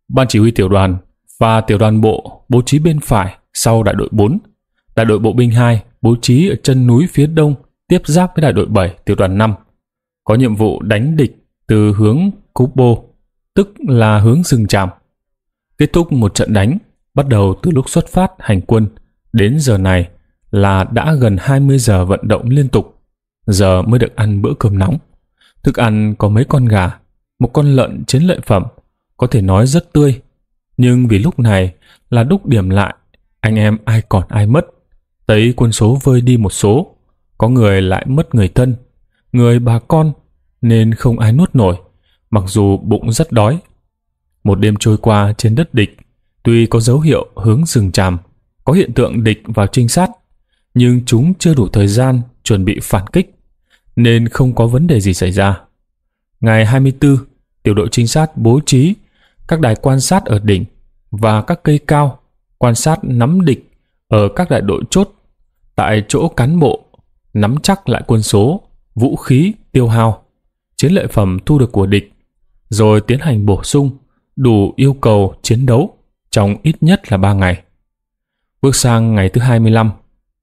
Speaker 1: Ban chỉ huy tiểu đoàn và tiểu đoàn bộ bố trí bên phải sau đại đội 4. Đại đội bộ binh 2 bố trí ở chân núi phía đông tiếp giáp với đại đội 7 tiểu đoàn 5. Có nhiệm vụ đánh địch từ hướng Kubo, tức là hướng rừng tràm. Kết thúc một trận đánh, bắt đầu từ lúc xuất phát hành quân đến giờ này là đã gần 20 giờ vận động liên tục. Giờ mới được ăn bữa cơm nóng. Thức ăn có mấy con gà, một con lợn chiến lợi phẩm, có thể nói rất tươi. Nhưng vì lúc này là đúc điểm lại, anh em ai còn ai mất. Thấy quân số vơi đi một số, có người lại mất người thân, người bà con, nên không ai nuốt nổi, mặc dù bụng rất đói. Một đêm trôi qua trên đất địch, tuy có dấu hiệu hướng rừng tràm, có hiện tượng địch vào trinh sát, nhưng chúng chưa đủ thời gian chuẩn bị phản kích nên không có vấn đề gì xảy ra. Ngày 24, tiểu đội trinh sát bố trí các đài quan sát ở đỉnh và các cây cao quan sát nắm địch ở các đại đội chốt tại chỗ cán bộ nắm chắc lại quân số, vũ khí, tiêu hao, chiến lợi phẩm thu được của địch, rồi tiến hành bổ sung đủ yêu cầu chiến đấu trong ít nhất là 3 ngày. Bước sang ngày thứ 25,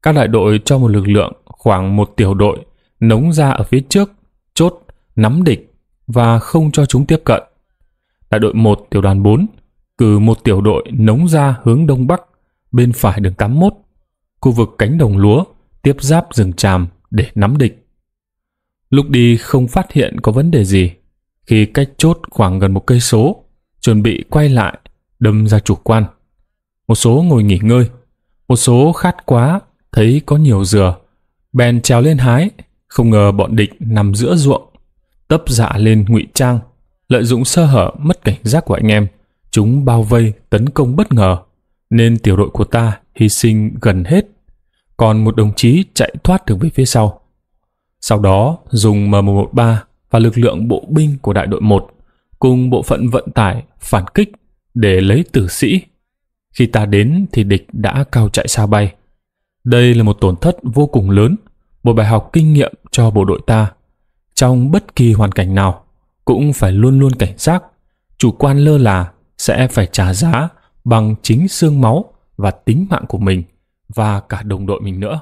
Speaker 1: các đại đội cho một lực lượng khoảng một tiểu đội nống ra ở phía trước, chốt, nắm địch và không cho chúng tiếp cận. Đại đội 1 tiểu đoàn 4 cử một tiểu đội nống ra hướng đông bắc bên phải đường 81, khu vực cánh đồng lúa tiếp giáp rừng tràm để nắm địch. Lúc đi không phát hiện có vấn đề gì. Khi cách chốt khoảng gần một cây số, chuẩn bị quay lại, đâm ra chủ quan. Một số ngồi nghỉ ngơi, một số khát quá, thấy có nhiều dừa, bèn trèo lên hái, không ngờ bọn địch nằm giữa ruộng, tấp dạ lên ngụy trang, lợi dụng sơ hở mất cảnh giác của anh em, chúng bao vây tấn công bất ngờ, nên tiểu đội của ta hy sinh gần hết, còn một đồng chí chạy thoát được về phía sau. Sau đó dùng M113 và lực lượng bộ binh của đại đội 1 cùng bộ phận vận tải phản kích để lấy tử sĩ. Khi ta đến thì địch đã cao chạy xa bay. Đây là một tổn thất vô cùng lớn, một bài học kinh nghiệm cho bộ đội ta. Trong bất kỳ hoàn cảnh nào, cũng phải luôn luôn cảnh giác, chủ quan lơ là sẽ phải trả giá bằng chính xương máu và tính mạng của mình và cả đồng đội mình nữa.